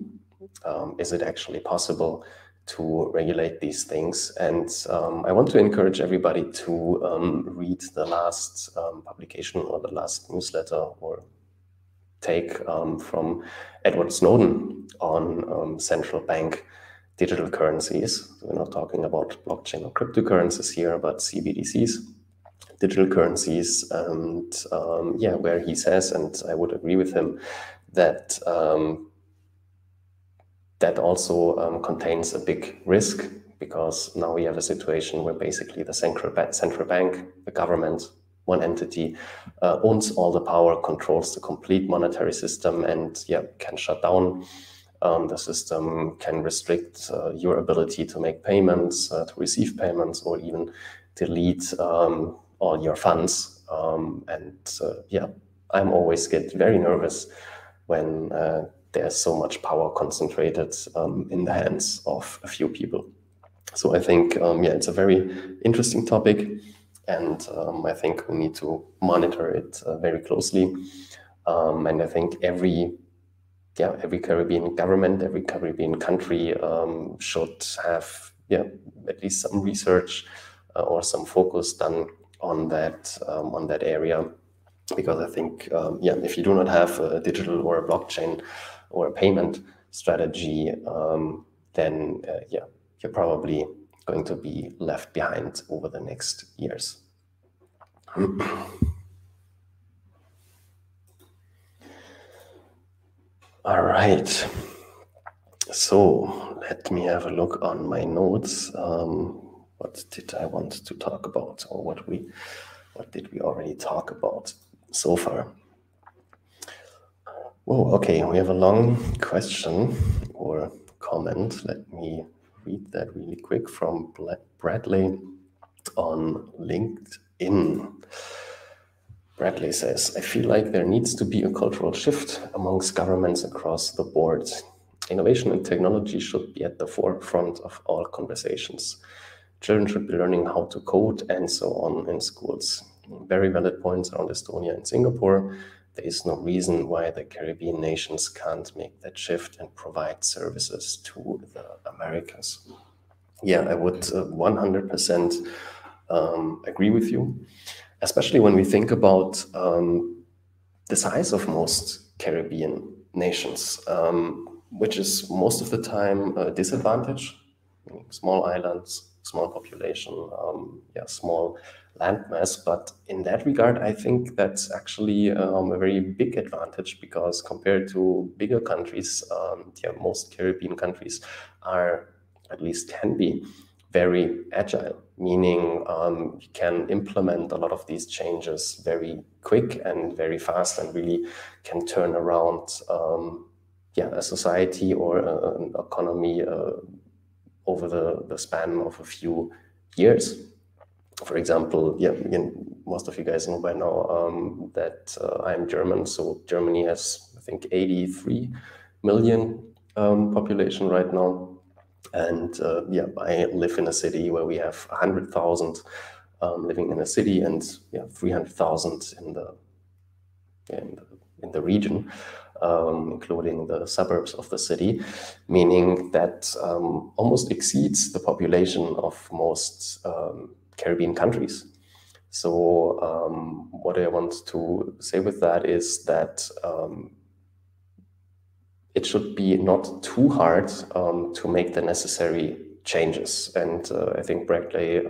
[SPEAKER 1] um, is it actually possible to regulate these things? And um, I want to encourage everybody to um, read the last um, publication or the last newsletter or take from Edward Snowden on central bank digital currencies. We're not talking about blockchain or cryptocurrencies here, but CBDCs digital currencies. And um, yeah, where he says, and I would agree with him, that um, that also um, contains a big risk because now we have a situation where basically the central, ba central bank, the government, one entity uh, owns all the power, controls the complete monetary system, and yeah, can shut down um, the system, can restrict uh, your ability to make payments, uh, to receive payments, or even delete um, all your funds. Um, and uh, yeah, I'm always get very nervous when uh, there's so much power concentrated um, in the hands of a few people. So I think um, yeah, it's a very interesting topic, and um, I think we need to monitor it uh, very closely. Um, and I think every yeah every Caribbean government, every Caribbean country um, should have yeah at least some research uh, or some focus done on that um, on that area because I think um, yeah if you do not have a digital or a blockchain or a payment strategy um, then uh, yeah you're probably going to be left behind over the next years. All right. So let me have a look on my notes. Um, what did I want to talk about, or what we, what did we already talk about so far? Oh, okay. We have a long question or comment. Let me read that really quick from Bradley on LinkedIn. Bradley says, I feel like there needs to be a cultural shift amongst governments across the board. Innovation and technology should be at the forefront of all conversations. Children should be learning how to code and so on in schools. Very valid points around Estonia and Singapore. There is no reason why the Caribbean nations can't make that shift and provide services to the Americas. Yeah, I would uh, 100% um, agree with you especially when we think about um, the size of most Caribbean nations, um, which is most of the time a disadvantage. Small islands, small population, um, yeah, small landmass. But in that regard, I think that's actually um, a very big advantage because compared to bigger countries, um, yeah, most Caribbean countries are, at least can be, very agile, meaning um, you can implement a lot of these changes very quick and very fast and really can turn around um, yeah, a society or a, an economy uh, over the, the span of a few years. For example, yeah, again, most of you guys know by now um, that uh, I'm German, so Germany has, I think, 83 million um, population right now. And uh, yeah, I live in a city where we have 100,000 um, living in a city and yeah, 300,000 in the, in the in the region, um, including the suburbs of the city, meaning that um, almost exceeds the population of most um, Caribbean countries. So um, what I want to say with that is that um, it should be not too hard um, to make the necessary changes. And uh, I think Bradley,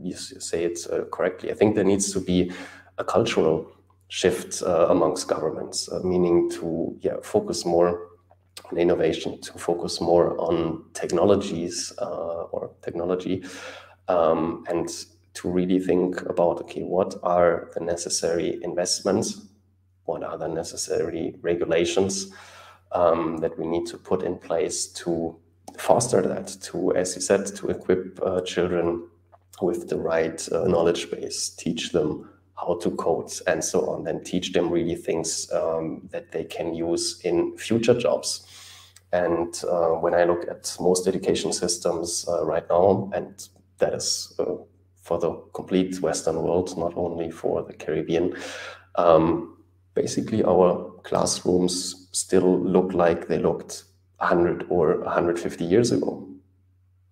[SPEAKER 1] you say it uh, correctly. I think there needs to be a cultural shift uh, amongst governments, uh, meaning to yeah focus more on innovation, to focus more on technologies uh, or technology, um, and to really think about okay, what are the necessary investments, what are the necessary regulations um, that we need to put in place to foster that, to, as you said, to equip uh, children with the right uh, knowledge base, teach them how to code and so on, and teach them really things um, that they can use in future jobs. And uh, when I look at most education systems uh, right now, and that is uh, for the complete Western world, not only for the Caribbean, um, basically our classrooms still look like they looked 100 or 150 years ago,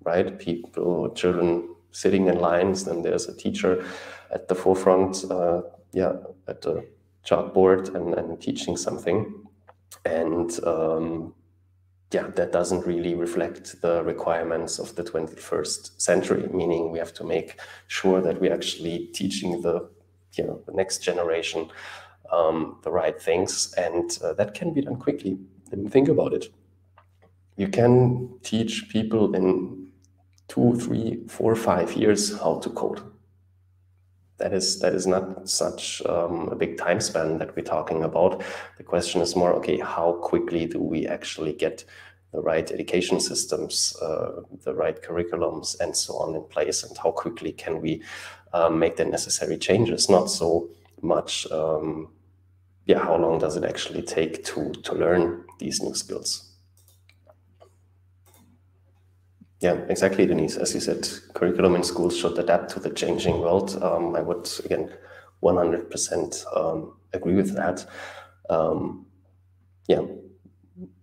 [SPEAKER 1] right? People, children sitting in lines, then there's a teacher at the forefront, uh, yeah, at the chalkboard and, and teaching something. And um, yeah, that doesn't really reflect the requirements of the 21st century, meaning we have to make sure that we're actually teaching the, you know, the next generation um, the right things, and uh, that can be done quickly. think about it. You can teach people in two, three, four, five years how to code. That is that is not such um, a big time span that we're talking about. The question is more, okay, how quickly do we actually get the right education systems, uh, the right curriculums, and so on in place, and how quickly can we um, make the necessary changes? Not so much um, yeah, how long does it actually take to, to learn these new skills? Yeah, exactly, Denise. As you said, curriculum in schools should adapt to the changing world. Um, I would, again, 100% um, agree with that. Um, yeah,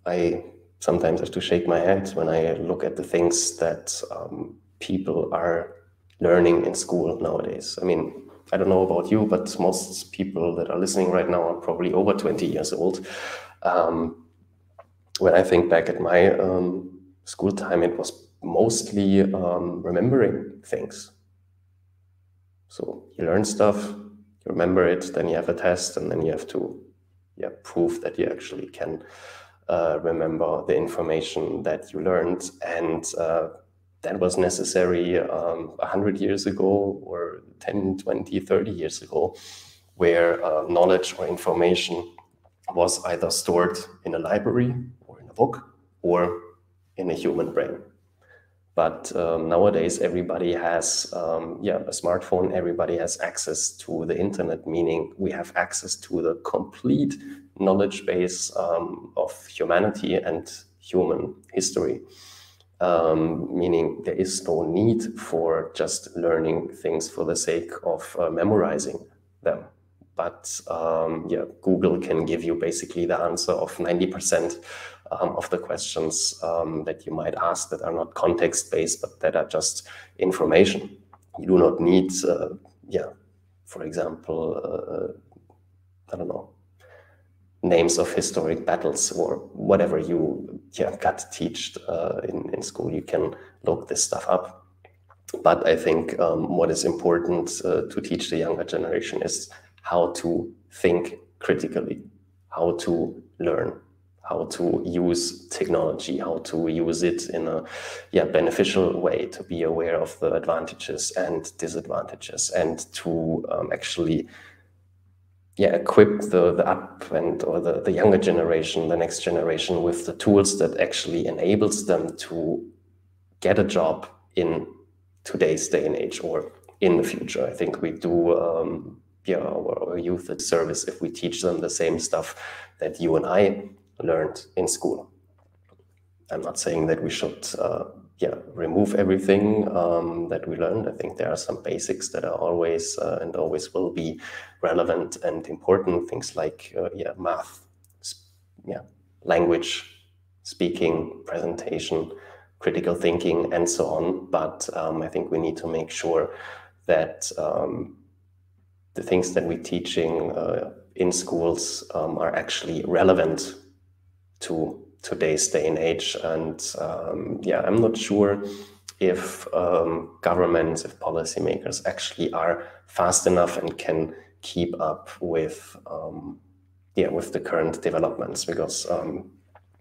[SPEAKER 1] I sometimes have to shake my head when I look at the things that um, people are learning in school nowadays. I mean, I don't know about you, but most people that are listening right now are probably over 20 years old. Um, when I think back at my um, school time, it was mostly um, remembering things. So you learn stuff, you remember it, then you have a test, and then you have to yeah, prove that you actually can uh, remember the information that you learned. And uh, that was necessary um, 100 years ago or 10, 20, 30 years ago, where uh, knowledge or information was either stored in a library or in a book or in a human brain. But um, nowadays, everybody has um, yeah a smartphone. Everybody has access to the internet, meaning we have access to the complete knowledge base um, of humanity and human history. Um, meaning there is no need for just learning things for the sake of uh, memorizing them. But um, yeah, Google can give you basically the answer of 90% um, of the questions um, that you might ask that are not context based, but that are just information. You do not need, uh, yeah, for example, uh, I don't know, names of historic battles or whatever you yeah, got taught uh, in, in school. You can look this stuff up. But I think um, what is important uh, to teach the younger generation is how to think critically, how to learn, how to use technology, how to use it in a yeah, beneficial way, to be aware of the advantages and disadvantages, and to um, actually yeah, equip the, the up and or the, the younger generation, the next generation with the tools that actually enables them to get a job in today's day and age or in the future. I think we do um, yeah, our, our youth service if we teach them the same stuff that you and I learned in school. I'm not saying that we should uh, yeah, remove everything um, that we learned. I think there are some basics that are always uh, and always will be relevant and important. Things like uh, yeah, math, yeah, language, speaking, presentation, critical thinking, and so on. But um, I think we need to make sure that um, the things that we're teaching uh, in schools um, are actually relevant to today's day and age. And um, yeah, I'm not sure if um, governments, if policymakers actually are fast enough and can keep up with um, yeah with the current developments. Because um,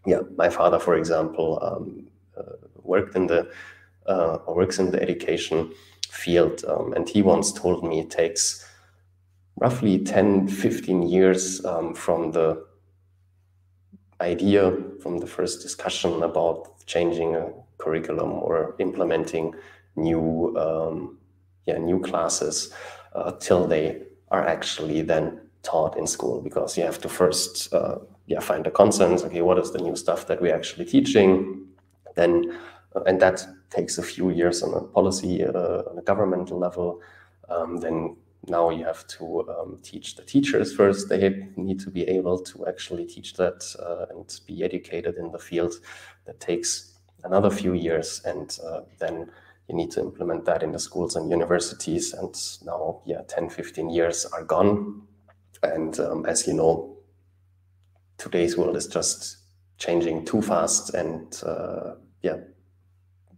[SPEAKER 1] yeah, my father, for example, um, uh, worked in the uh, or works in the education field, um, and he once told me it takes roughly 10, 15 years from the idea from the first discussion about changing a curriculum or implementing new um, yeah new classes uh, till they are actually then taught in school. Because you have to first uh, yeah find a consensus. Okay what is the new stuff that we're actually teaching? Then uh, and that takes a few years on a policy uh, on a governmental level. Um, then now you have to um, teach the teachers first. They need to be able to actually teach that uh, and be educated in the field. That takes another few years, and uh, then you need to implement that in the schools and universities. And now, yeah, 10, 15 years are gone. And um, as you know, today's world is just changing too fast. And uh, yeah,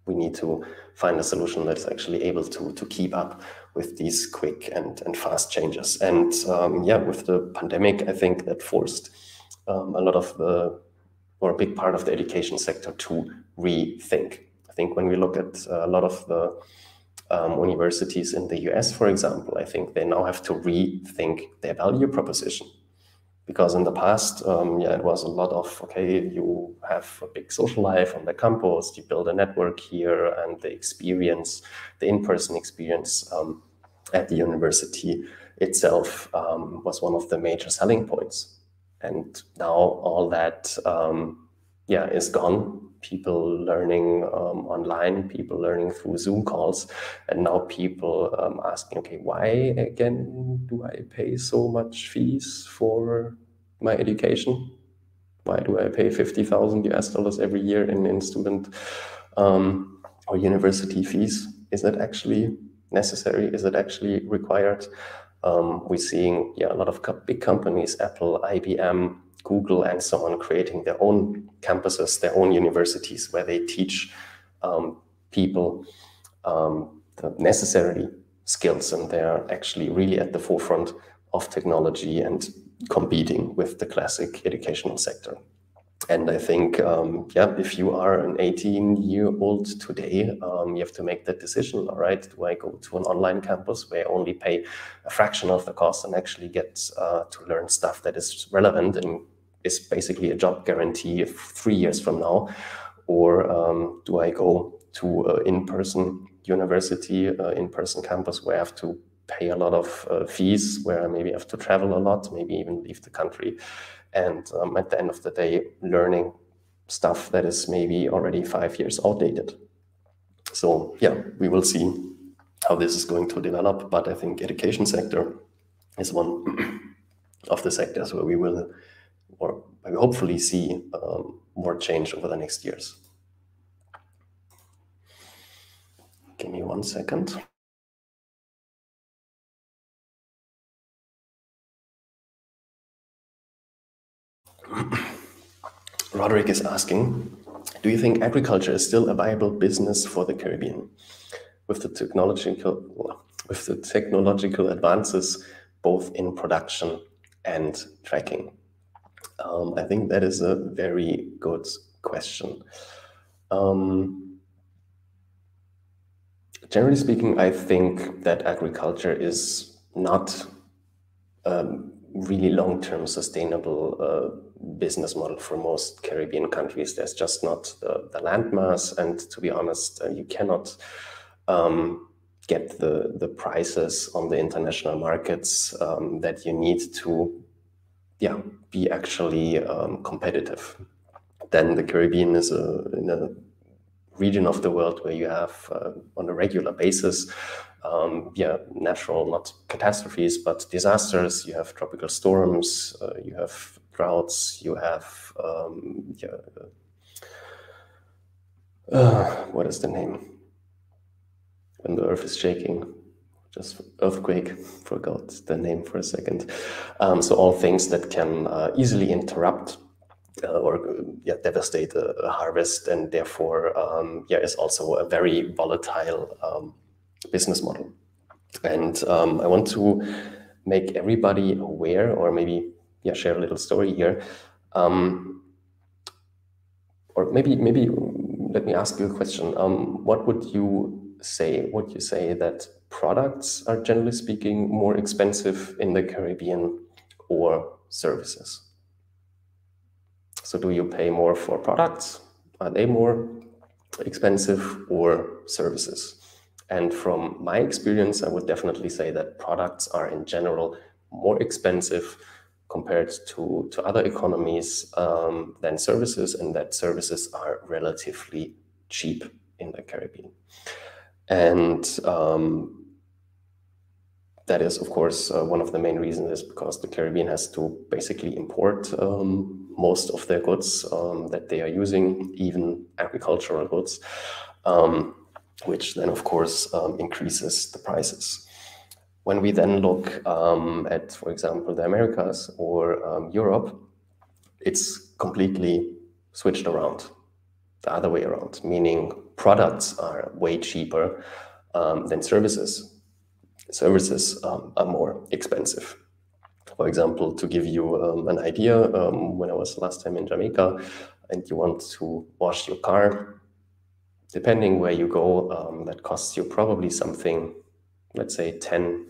[SPEAKER 1] we need to find a solution that's actually able to, to keep up with these quick and, and fast changes. And um, yeah, with the pandemic, I think that forced um, a lot of the, or a big part of the education sector to rethink. I think when we look at a lot of the um, universities in the US, for example, I think they now have to rethink their value proposition because in the past, um, yeah, it was a lot of okay, you have a big social life on the campus, you build a network here, and the experience, the in-person experience um, at the university itself um, was one of the major selling points. And now all that, um, yeah, is gone. People learning um, online, people learning through Zoom calls, and now people um, asking, okay, why again do I pay so much fees for my education? Why do I pay 50,000 US dollars every year in, in student um, or university fees? Is that actually necessary? Is it actually required? Um, we're seeing yeah, a lot of big companies, Apple, IBM, Google, and so on, creating their own campuses, their own universities where they teach um, people um, the necessary skills, and they're actually really at the forefront of technology and competing with the classic educational sector. And I think, um, yeah, if you are an 18 year old today, um, you have to make that decision. All right, do I go to an online campus where I only pay a fraction of the cost and actually get uh, to learn stuff that is relevant and is basically a job guarantee three years from now? Or um, do I go to an in person university, uh, in person campus where I have to pay a lot of uh, fees, where I maybe have to travel a lot, maybe even leave the country? and um, at the end of the day learning stuff that is maybe already five years outdated so yeah we will see how this is going to develop but i think education sector is one of the sectors where we will or hopefully see um, more change over the next years give me one second Roderick is asking, do you think agriculture is still a viable business for the Caribbean? With the technological with the technological advances both in production and tracking? Um, I think that is a very good question. Um, generally speaking, I think that agriculture is not um, really long-term sustainable uh, business model for most Caribbean countries. There's just not the, the landmass, and to be honest, uh, you cannot um, get the the prices on the international markets um, that you need to, yeah, be actually um, competitive. Then the Caribbean is a, in a region of the world where you have uh, on a regular basis um, yeah, natural, not catastrophes, but disasters. You have tropical storms, uh, you have droughts, you have, um, yeah, uh, what is the name? When the earth is shaking, just earthquake, forgot the name for a second. Um, so all things that can uh, easily interrupt uh, or yeah, devastate a, a, harvest and therefore um, yeah, is also a very volatile um, business model. And um, I want to make everybody aware, or maybe yeah, share a little story here. Um, or maybe maybe let me ask you a question. Um, what would you say? Would you say that products are generally speaking more expensive in the Caribbean or services? So do you pay more for products? Are they more expensive or services? And from my experience, I would definitely say that products are in general more expensive compared to, to other economies um, than services, and that services are relatively cheap in the Caribbean. And um, that is, of course, uh, one of the main reasons is because the Caribbean has to basically import um, most of their goods um, that they are using, even agricultural goods. Um, which then, of course, um, increases the prices. When we then look um, at, for example, the Americas or um, Europe, it's completely switched around, the other way around, meaning products are way cheaper than services. Services um, are more expensive. For example, to give you um, an idea, when I was last time in Jamaica and you want to wash your car, depending where you go, um, that costs you probably something, let's say 10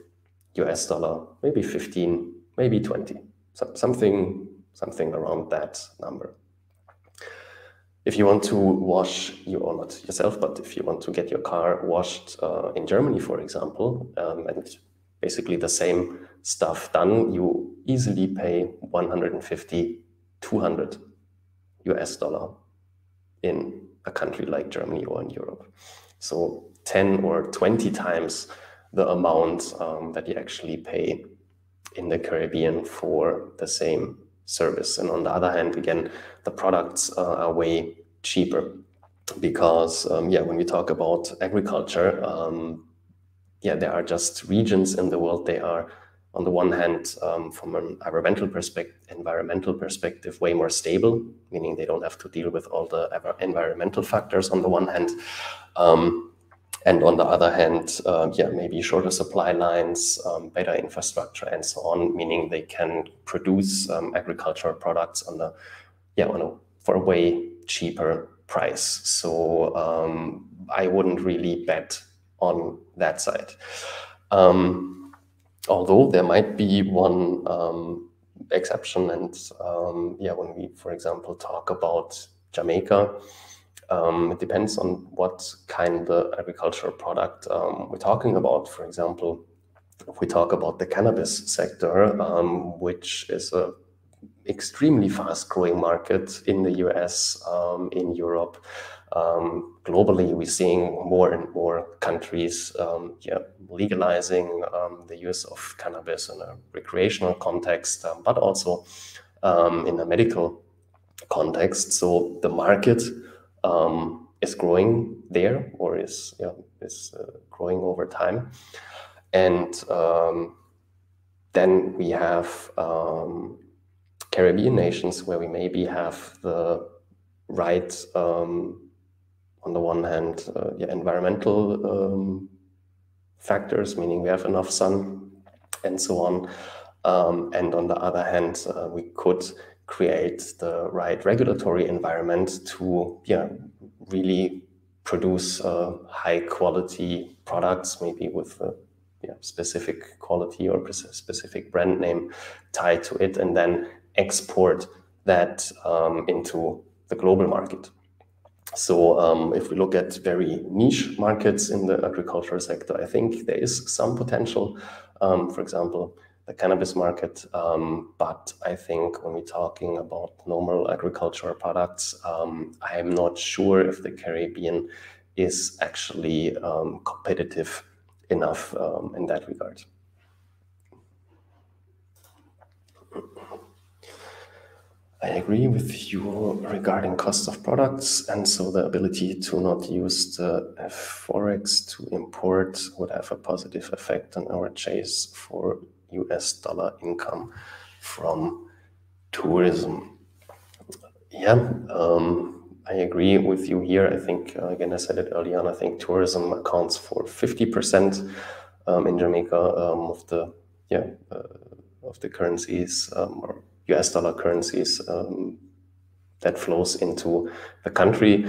[SPEAKER 1] US dollar, maybe 15, maybe 20, so something, something around that number. If you want to wash your, or not yourself, but if you want to get your car washed uh, in Germany, for example, um, and basically the same stuff done, you easily pay 150, 200 US dollar in a country like Germany or in Europe. So 10 or 20 times the amount um, that you actually pay in the Caribbean for the same service. And on the other hand, again, the products uh, are way cheaper because, um, yeah, when we talk about agriculture, um, yeah, there are just regions in the world, they are on the one hand, um, from an environmental perspective, environmental perspective, way more stable, meaning they don't have to deal with all the environmental factors on the one hand. Um, and on the other hand, uh, yeah, maybe shorter supply lines, um, better infrastructure, and so on, meaning they can produce agricultural products on the yeah, on a for a way cheaper price. So um, I wouldn't really bet on that side. Um, although there might be one um, exception, and um, yeah, when we, for example, talk about Jamaica, um, it depends on what kind of agricultural product um, we're talking about. For example, if we talk about the cannabis sector, which is a extremely fast growing market in the US, um, in Europe. Um, globally, we're seeing more and more countries um, yeah, legalizing um, the use of cannabis in a recreational context, um, but also um, in a medical context. So the market is growing there or is, yeah, is uh, growing over time. And then we have um, Caribbean nations where we maybe have the right, um, on the one hand, uh, yeah, environmental um, factors, meaning we have enough sun and so on. Um, and on the other hand, uh, we could create the right regulatory environment to yeah, really produce uh, high quality products, maybe with a yeah, specific quality or specific brand name tied to it, and then export that um, into the global market. So um, if we look at very niche markets in the agricultural sector, I think there is some potential. Um, for example, the cannabis market. Um, but I think when we're talking about normal agricultural products, um, I'm not sure if the Caribbean is actually um, competitive enough in that regard. I agree with you regarding cost of products, and so the ability to not use the forex to import would have a positive effect on our chase for US dollar income from tourism. Yeah, um, I agree with you here. I think, uh, again, I said it earlier on, I think tourism accounts for 50% um, in Jamaica um, of the yeah uh, of the currencies um, or US dollar currencies um, that flows into the country.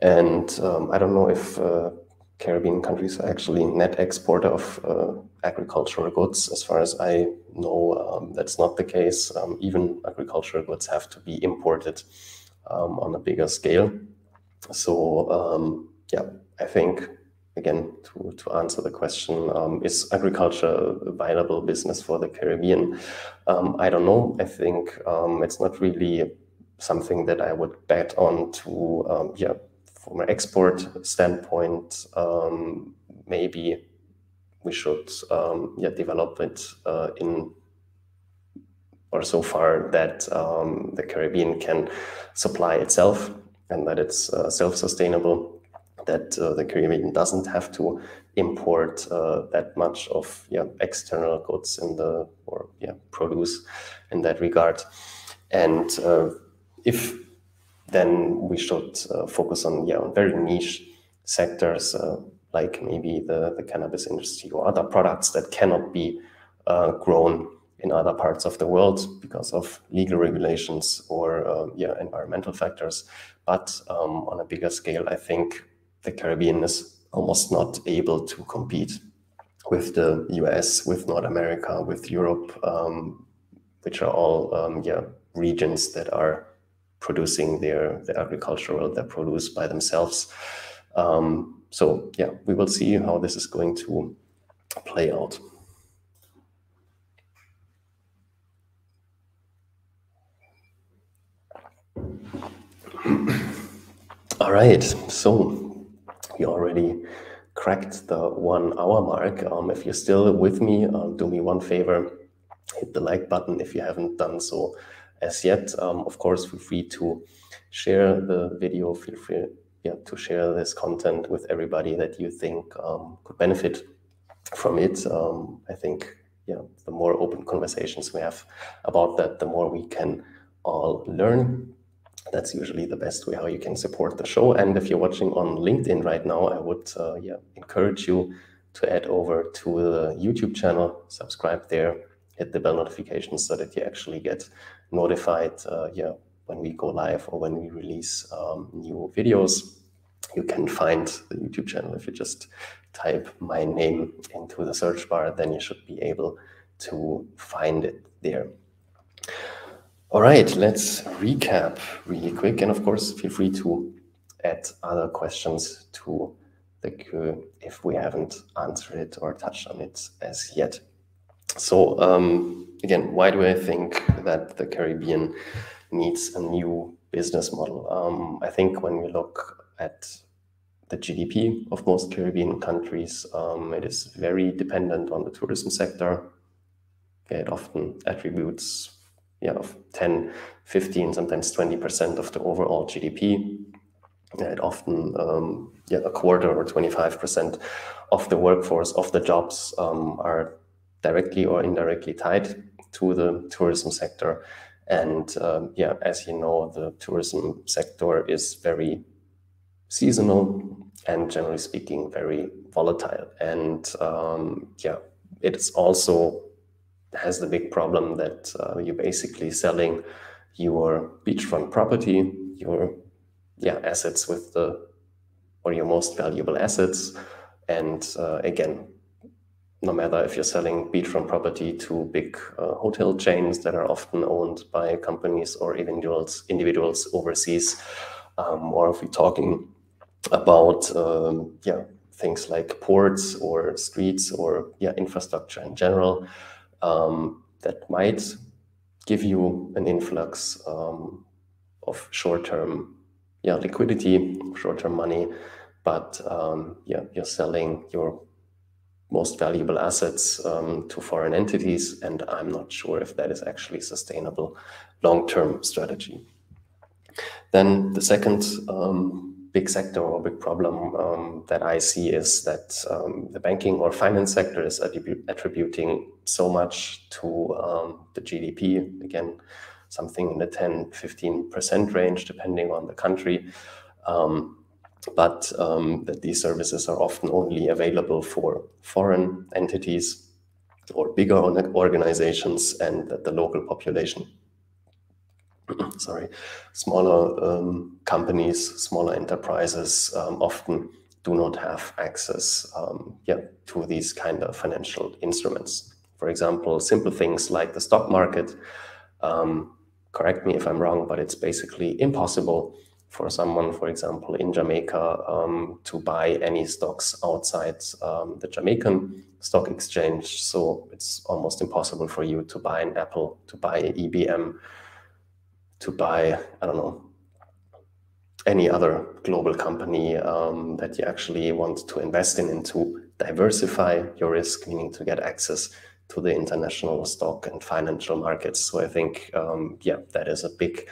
[SPEAKER 1] And um, I don't know if uh, Caribbean countries are actually net exporter of uh, agricultural goods. As far as I know, um, that's not the case. Um, even agricultural goods have to be imported um, on a bigger scale. So um, yeah, I think again, to, to answer the question, um, is agriculture a viable business for the Caribbean? Um, I don't know. I think um, it's not really something that I would bet on to, um, yeah, from an export standpoint, um, maybe we should, um, yeah, develop it uh, in or so far that the Caribbean can supply itself and that it's uh, self-sustainable that uh, the Caribbean doesn't have to import uh, that much of yeah, external goods in the or yeah produce in that regard. And uh, if then we should uh, focus on yeah on very niche sectors uh, like maybe the, the cannabis industry or other products that cannot be uh, grown in other parts of the world because of legal regulations or yeah environmental factors. But um, on a bigger scale, I think the Caribbean is almost not able to compete with the US, with North America, with Europe, um, which are all um, yeah regions that are producing their their agricultural their produce by themselves. Um, so yeah, we will see how this is going to play out. All right, so we already cracked the one hour mark. Um, if you're still with me, um, do me one favor, hit the like button if you haven't done so as yet. Um, of course, feel free to share the video, feel free yeah, to share this content with everybody that you think um, could benefit from it. Um, I think yeah, the more open conversations we have about that, the more we can all learn that's usually the best way how you can support the show. And if you're watching on LinkedIn right now, I would uh, yeah encourage you to head over to the YouTube channel, subscribe there, hit the bell notifications so that you actually get notified uh, yeah when we go live or when we release um, new videos. You can find the YouTube channel if you just type my name into the search bar, then you should be able to find it there. All right, let's recap really quick. And of course, feel free to add other questions to the queue if we haven't answered it or touched on it as yet. So um, again, why do I think that the Caribbean needs a new business model? Um, I think when we look at the GDP of most Caribbean countries, um, it is very dependent on the tourism sector. It often attributes yeah, of 10, 15, sometimes 20% of the overall GDP. It often, um, yeah, a quarter or 25% of the workforce of the jobs um, are directly or indirectly tied to the tourism sector. And um, yeah, as you know, the tourism sector is very seasonal and generally speaking, very volatile. And um, yeah, it is also has the big problem that uh, you're basically selling your beachfront property, your yeah assets with the or your most valuable assets, and uh, again, no matter if you're selling beachfront property to big uh, hotel chains that are often owned by companies or individuals individuals overseas, um, or if we're talking about um, yeah things like ports or streets or yeah infrastructure in general um, that might give you an influx um, of short-term yeah liquidity short-term money but um, yeah you're selling your most valuable assets um, to foreign entities and i'm not sure if that is actually a sustainable long-term strategy. Then the second um, big sector or big problem um, that I see is that um, the banking or finance sector is attributing so much to um, the GDP. Again, something in the 10, 15% range, depending on the country. Um, but um, that these services are often only available for foreign entities or bigger organizations and that the local population sorry, smaller um, companies, smaller enterprises um, often do not have access um, yeah, to these kind of financial instruments. For example, simple things like the stock market. Um, correct me if I'm wrong, but it's basically impossible for someone, for example, in Jamaica, um, to buy any stocks outside um, the Jamaican stock exchange. So it's almost impossible for you to buy an Apple, to buy an IBM, to buy, I don't know, any other global company um, that you actually want to invest in and to diversify your risk, meaning to get access to the international stock and financial markets. So I think, um, yeah, that is a big,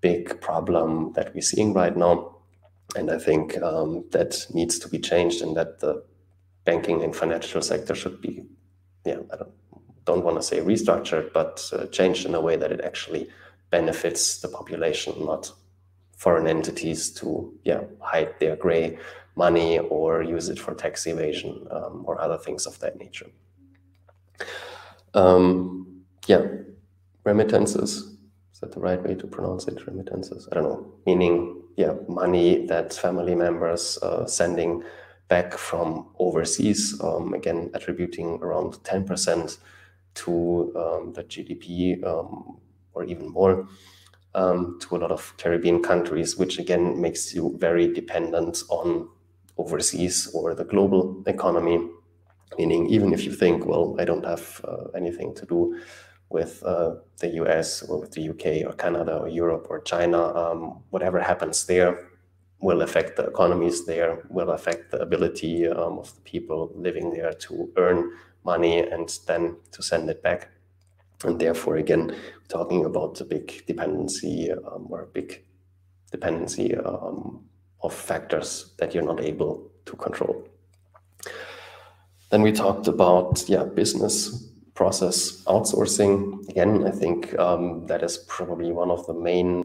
[SPEAKER 1] big problem that we're seeing right now. And I think um, that needs to be changed and that the banking and financial sector should be, yeah, I don't, don't want to say restructured, but uh, changed in a way that it actually benefits the population, not foreign entities to yeah hide their gray money or use it for tax evasion um, or other things of that nature. Um, yeah, remittances. Is that the right way to pronounce it? Remittances. I don't know. Meaning, yeah, money that family members uh, sending back from overseas. Um, again, attributing around ten percent to um, the GDP um, or even more um, to a lot of Caribbean countries, which again makes you very dependent on overseas or the global economy. Meaning, even if you think, well, I don't have uh, anything to do with uh, the US or with the UK or Canada or Europe or China, um, whatever happens there will affect the economies there, will affect the ability um, of the people living there to earn money and then to send it back. And therefore, again, talking about a big dependency um, or a big dependency um, of factors that you're not able to control. Then we talked about yeah business process outsourcing. Again, I think um, that is probably one of the main,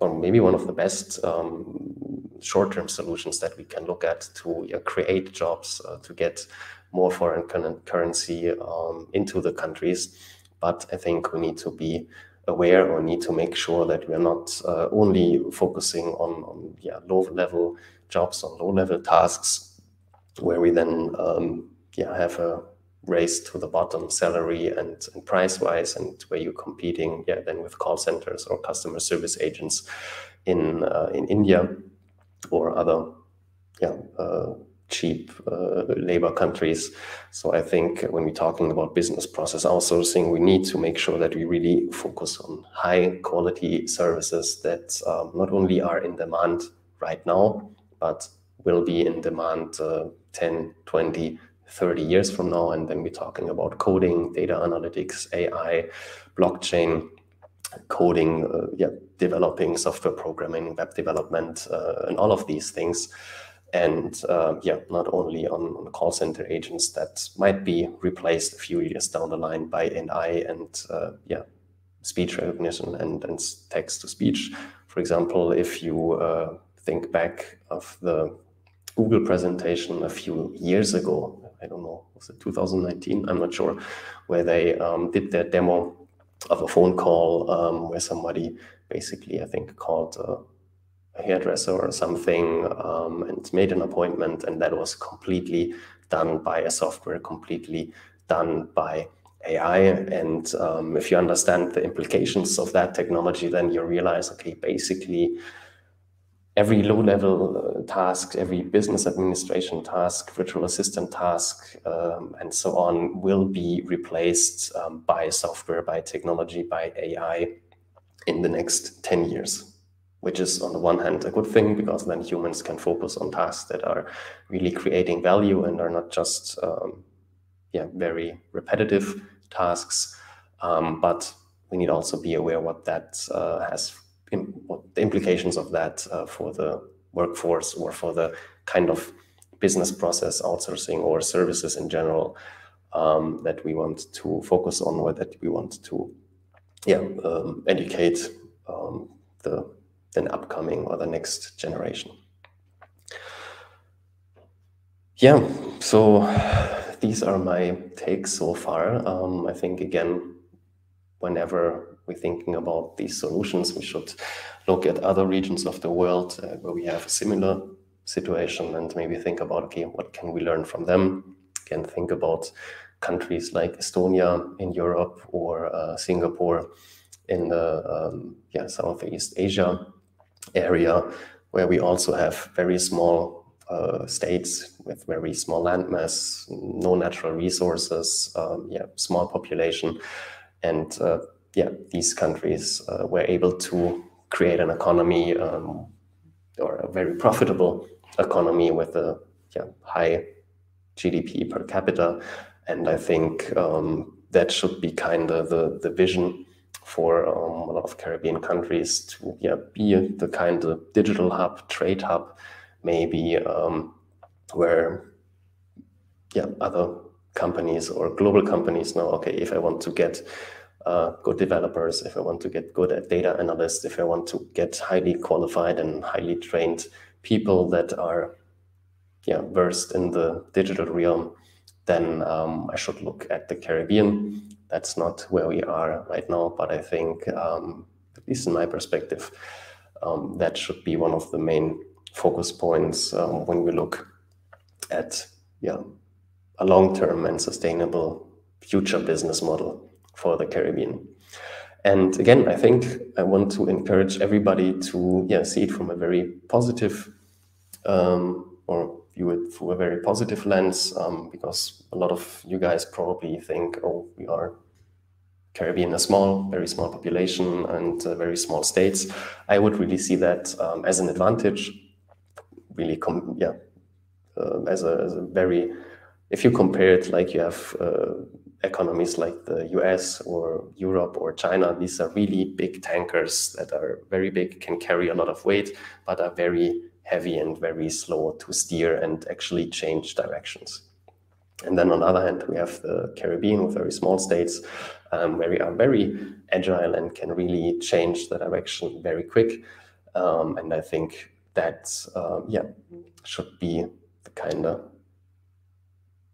[SPEAKER 1] or maybe one of the best um, short-term solutions that we can look at to yeah, create jobs, uh, to get more foreign currency um, into the countries. But I think we need to be aware or need to make sure that we are not uh, only focusing on, on yeah, low level jobs, on low level tasks, where we then um, yeah, have a race to the bottom salary and, and price wise, and where you're competing yeah, then with call centers or customer service agents in, uh, in India or other yeah, uh, cheap uh, labor countries. So I think when we're talking about business process outsourcing, we need to make sure that we really focus on high quality services that um, not only are in demand right now, but will be in demand uh, 10, 20, 30 years from now. And then we're talking about coding, data analytics, AI, blockchain, coding, uh, yeah, developing software programming, web development, uh, and all of these things and uh, yeah, not only on, on, call center agents that might be replaced a few years down the line by AI and uh, yeah, speech recognition and, and text to speech. For example, if you uh, think back of the Google presentation a few years ago, I don't know, was it 2019? I'm not sure, where they um, did their demo of a phone call um, where somebody basically, I think, called uh, hairdresser or something um, and made an appointment, and that was completely done by a software, completely done by AI. And um, if you understand the implications of that technology, then you realize, okay, basically every low-level uh, task, every business administration task, virtual assistant task, um, and so on will be replaced um, by software, by technology, by AI in the next 10 years which is on the one hand a good thing because then humans can focus on tasks that are really creating value and are not just um, yeah very repetitive tasks. Um, but we need also be aware what that uh, has what the implications of that uh, for the workforce or for the kind of business process outsourcing or services in general um, that we want to focus on or that we want to yeah um, educate um, the than upcoming or the next generation. Yeah, so these are my takes so far. Um, I think, again, whenever we're thinking about these solutions, we should look at other regions of the world uh, where we have a similar situation and maybe think about, okay, what can we learn from them? Again, think about countries like Estonia in Europe or uh, Singapore in the um, yeah, Southeast Asia area where we also have very small uh, states with very small landmass, no natural resources, um, yeah, small population, and uh, yeah, these countries uh, were able to create an economy um, or a very profitable economy with a yeah, high GDP per capita, and I think um, that should be kind of the the vision for um, a lot of Caribbean countries to yeah, be the kind of digital hub, trade hub, maybe um, where yeah, other companies or global companies know, okay, if I want to get uh, good developers, if I want to get good at data analysts, if I want to get highly qualified and highly trained people that are yeah, versed in the digital realm, then um, I should look at the Caribbean that's not where we are right now. But I think, um, at least in my perspective, um, that should be one of the main focus points um, when we look at yeah a long-term and sustainable future business model for the Caribbean. And again, I think I want to encourage everybody to yeah see it from a very positive um, or view it through a very positive lens um, because a lot of you guys probably think, oh, we are Caribbean, a small, very small population and uh, very small states. I would really see that um, as an advantage. Really, yeah, uh, as, a, as, a, very, if you compare it like you have uh, economies like the US or Europe or China, these are really big tankers that are very big, can carry a lot of weight, but are very heavy and very slow to steer and actually change directions. And then on the other hand, we have the Caribbean with very small states um, where we are very agile and can really change the direction very quick. Um, and I think that, uh, yeah, should be the kind of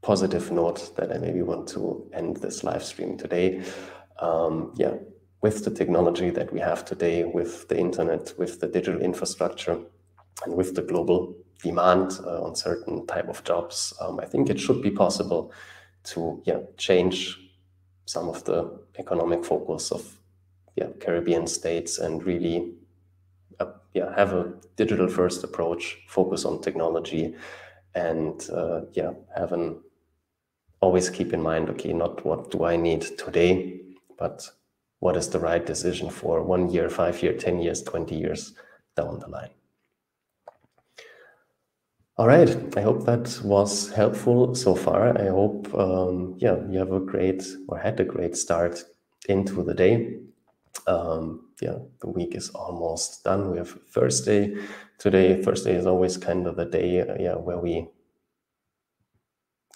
[SPEAKER 1] positive note that I maybe want to end this live stream today. Um, yeah, with the technology that we have today, with the internet, with the digital infrastructure, and with the global demand uh, on certain type of jobs, um, I think it should be possible to yeah change some of the economic focus of yeah Caribbean states and really uh, yeah have a digital first approach, focus on technology, and uh, yeah have an always keep in mind okay not what do I need today, but what is the right decision for one year, five year, ten years, twenty years down the line. All right. I hope that was helpful so far. I hope, um, yeah, you have a great or had a great start into the day. Um, yeah, the week is almost done. We have Thursday today. Thursday is always kind of the day, uh, yeah, where we,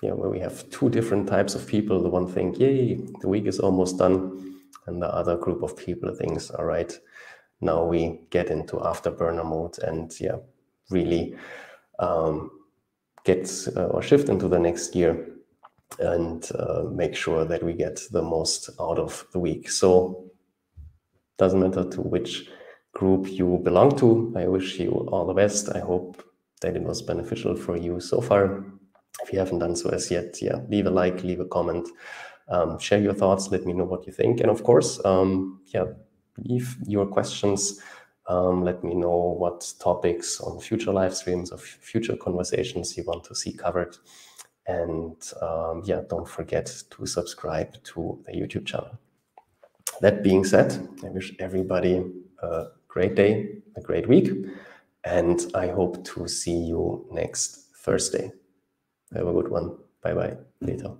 [SPEAKER 1] yeah, where we have two different types of people. The one think, yay, the week is almost done, and the other group of people thinks, all right, now we get into afterburner mode and yeah, really um, get uh, or shift into the next year and uh, make sure that we get the most out of the week. So doesn't matter to which group you belong to. I wish you all the best. I hope that it was beneficial for you so far. If you haven't done so as yet, yeah, leave a like, leave a comment, um, share your thoughts. Let me know what you think, and of course, um, yeah, leave your questions um, let me know what topics on future live streams or future conversations you want to see covered. And um, yeah, don't forget to subscribe to the YouTube channel. That being said, I wish everybody a great day, a great week, and I hope to see you next Thursday. Have a good one. Bye bye. Later.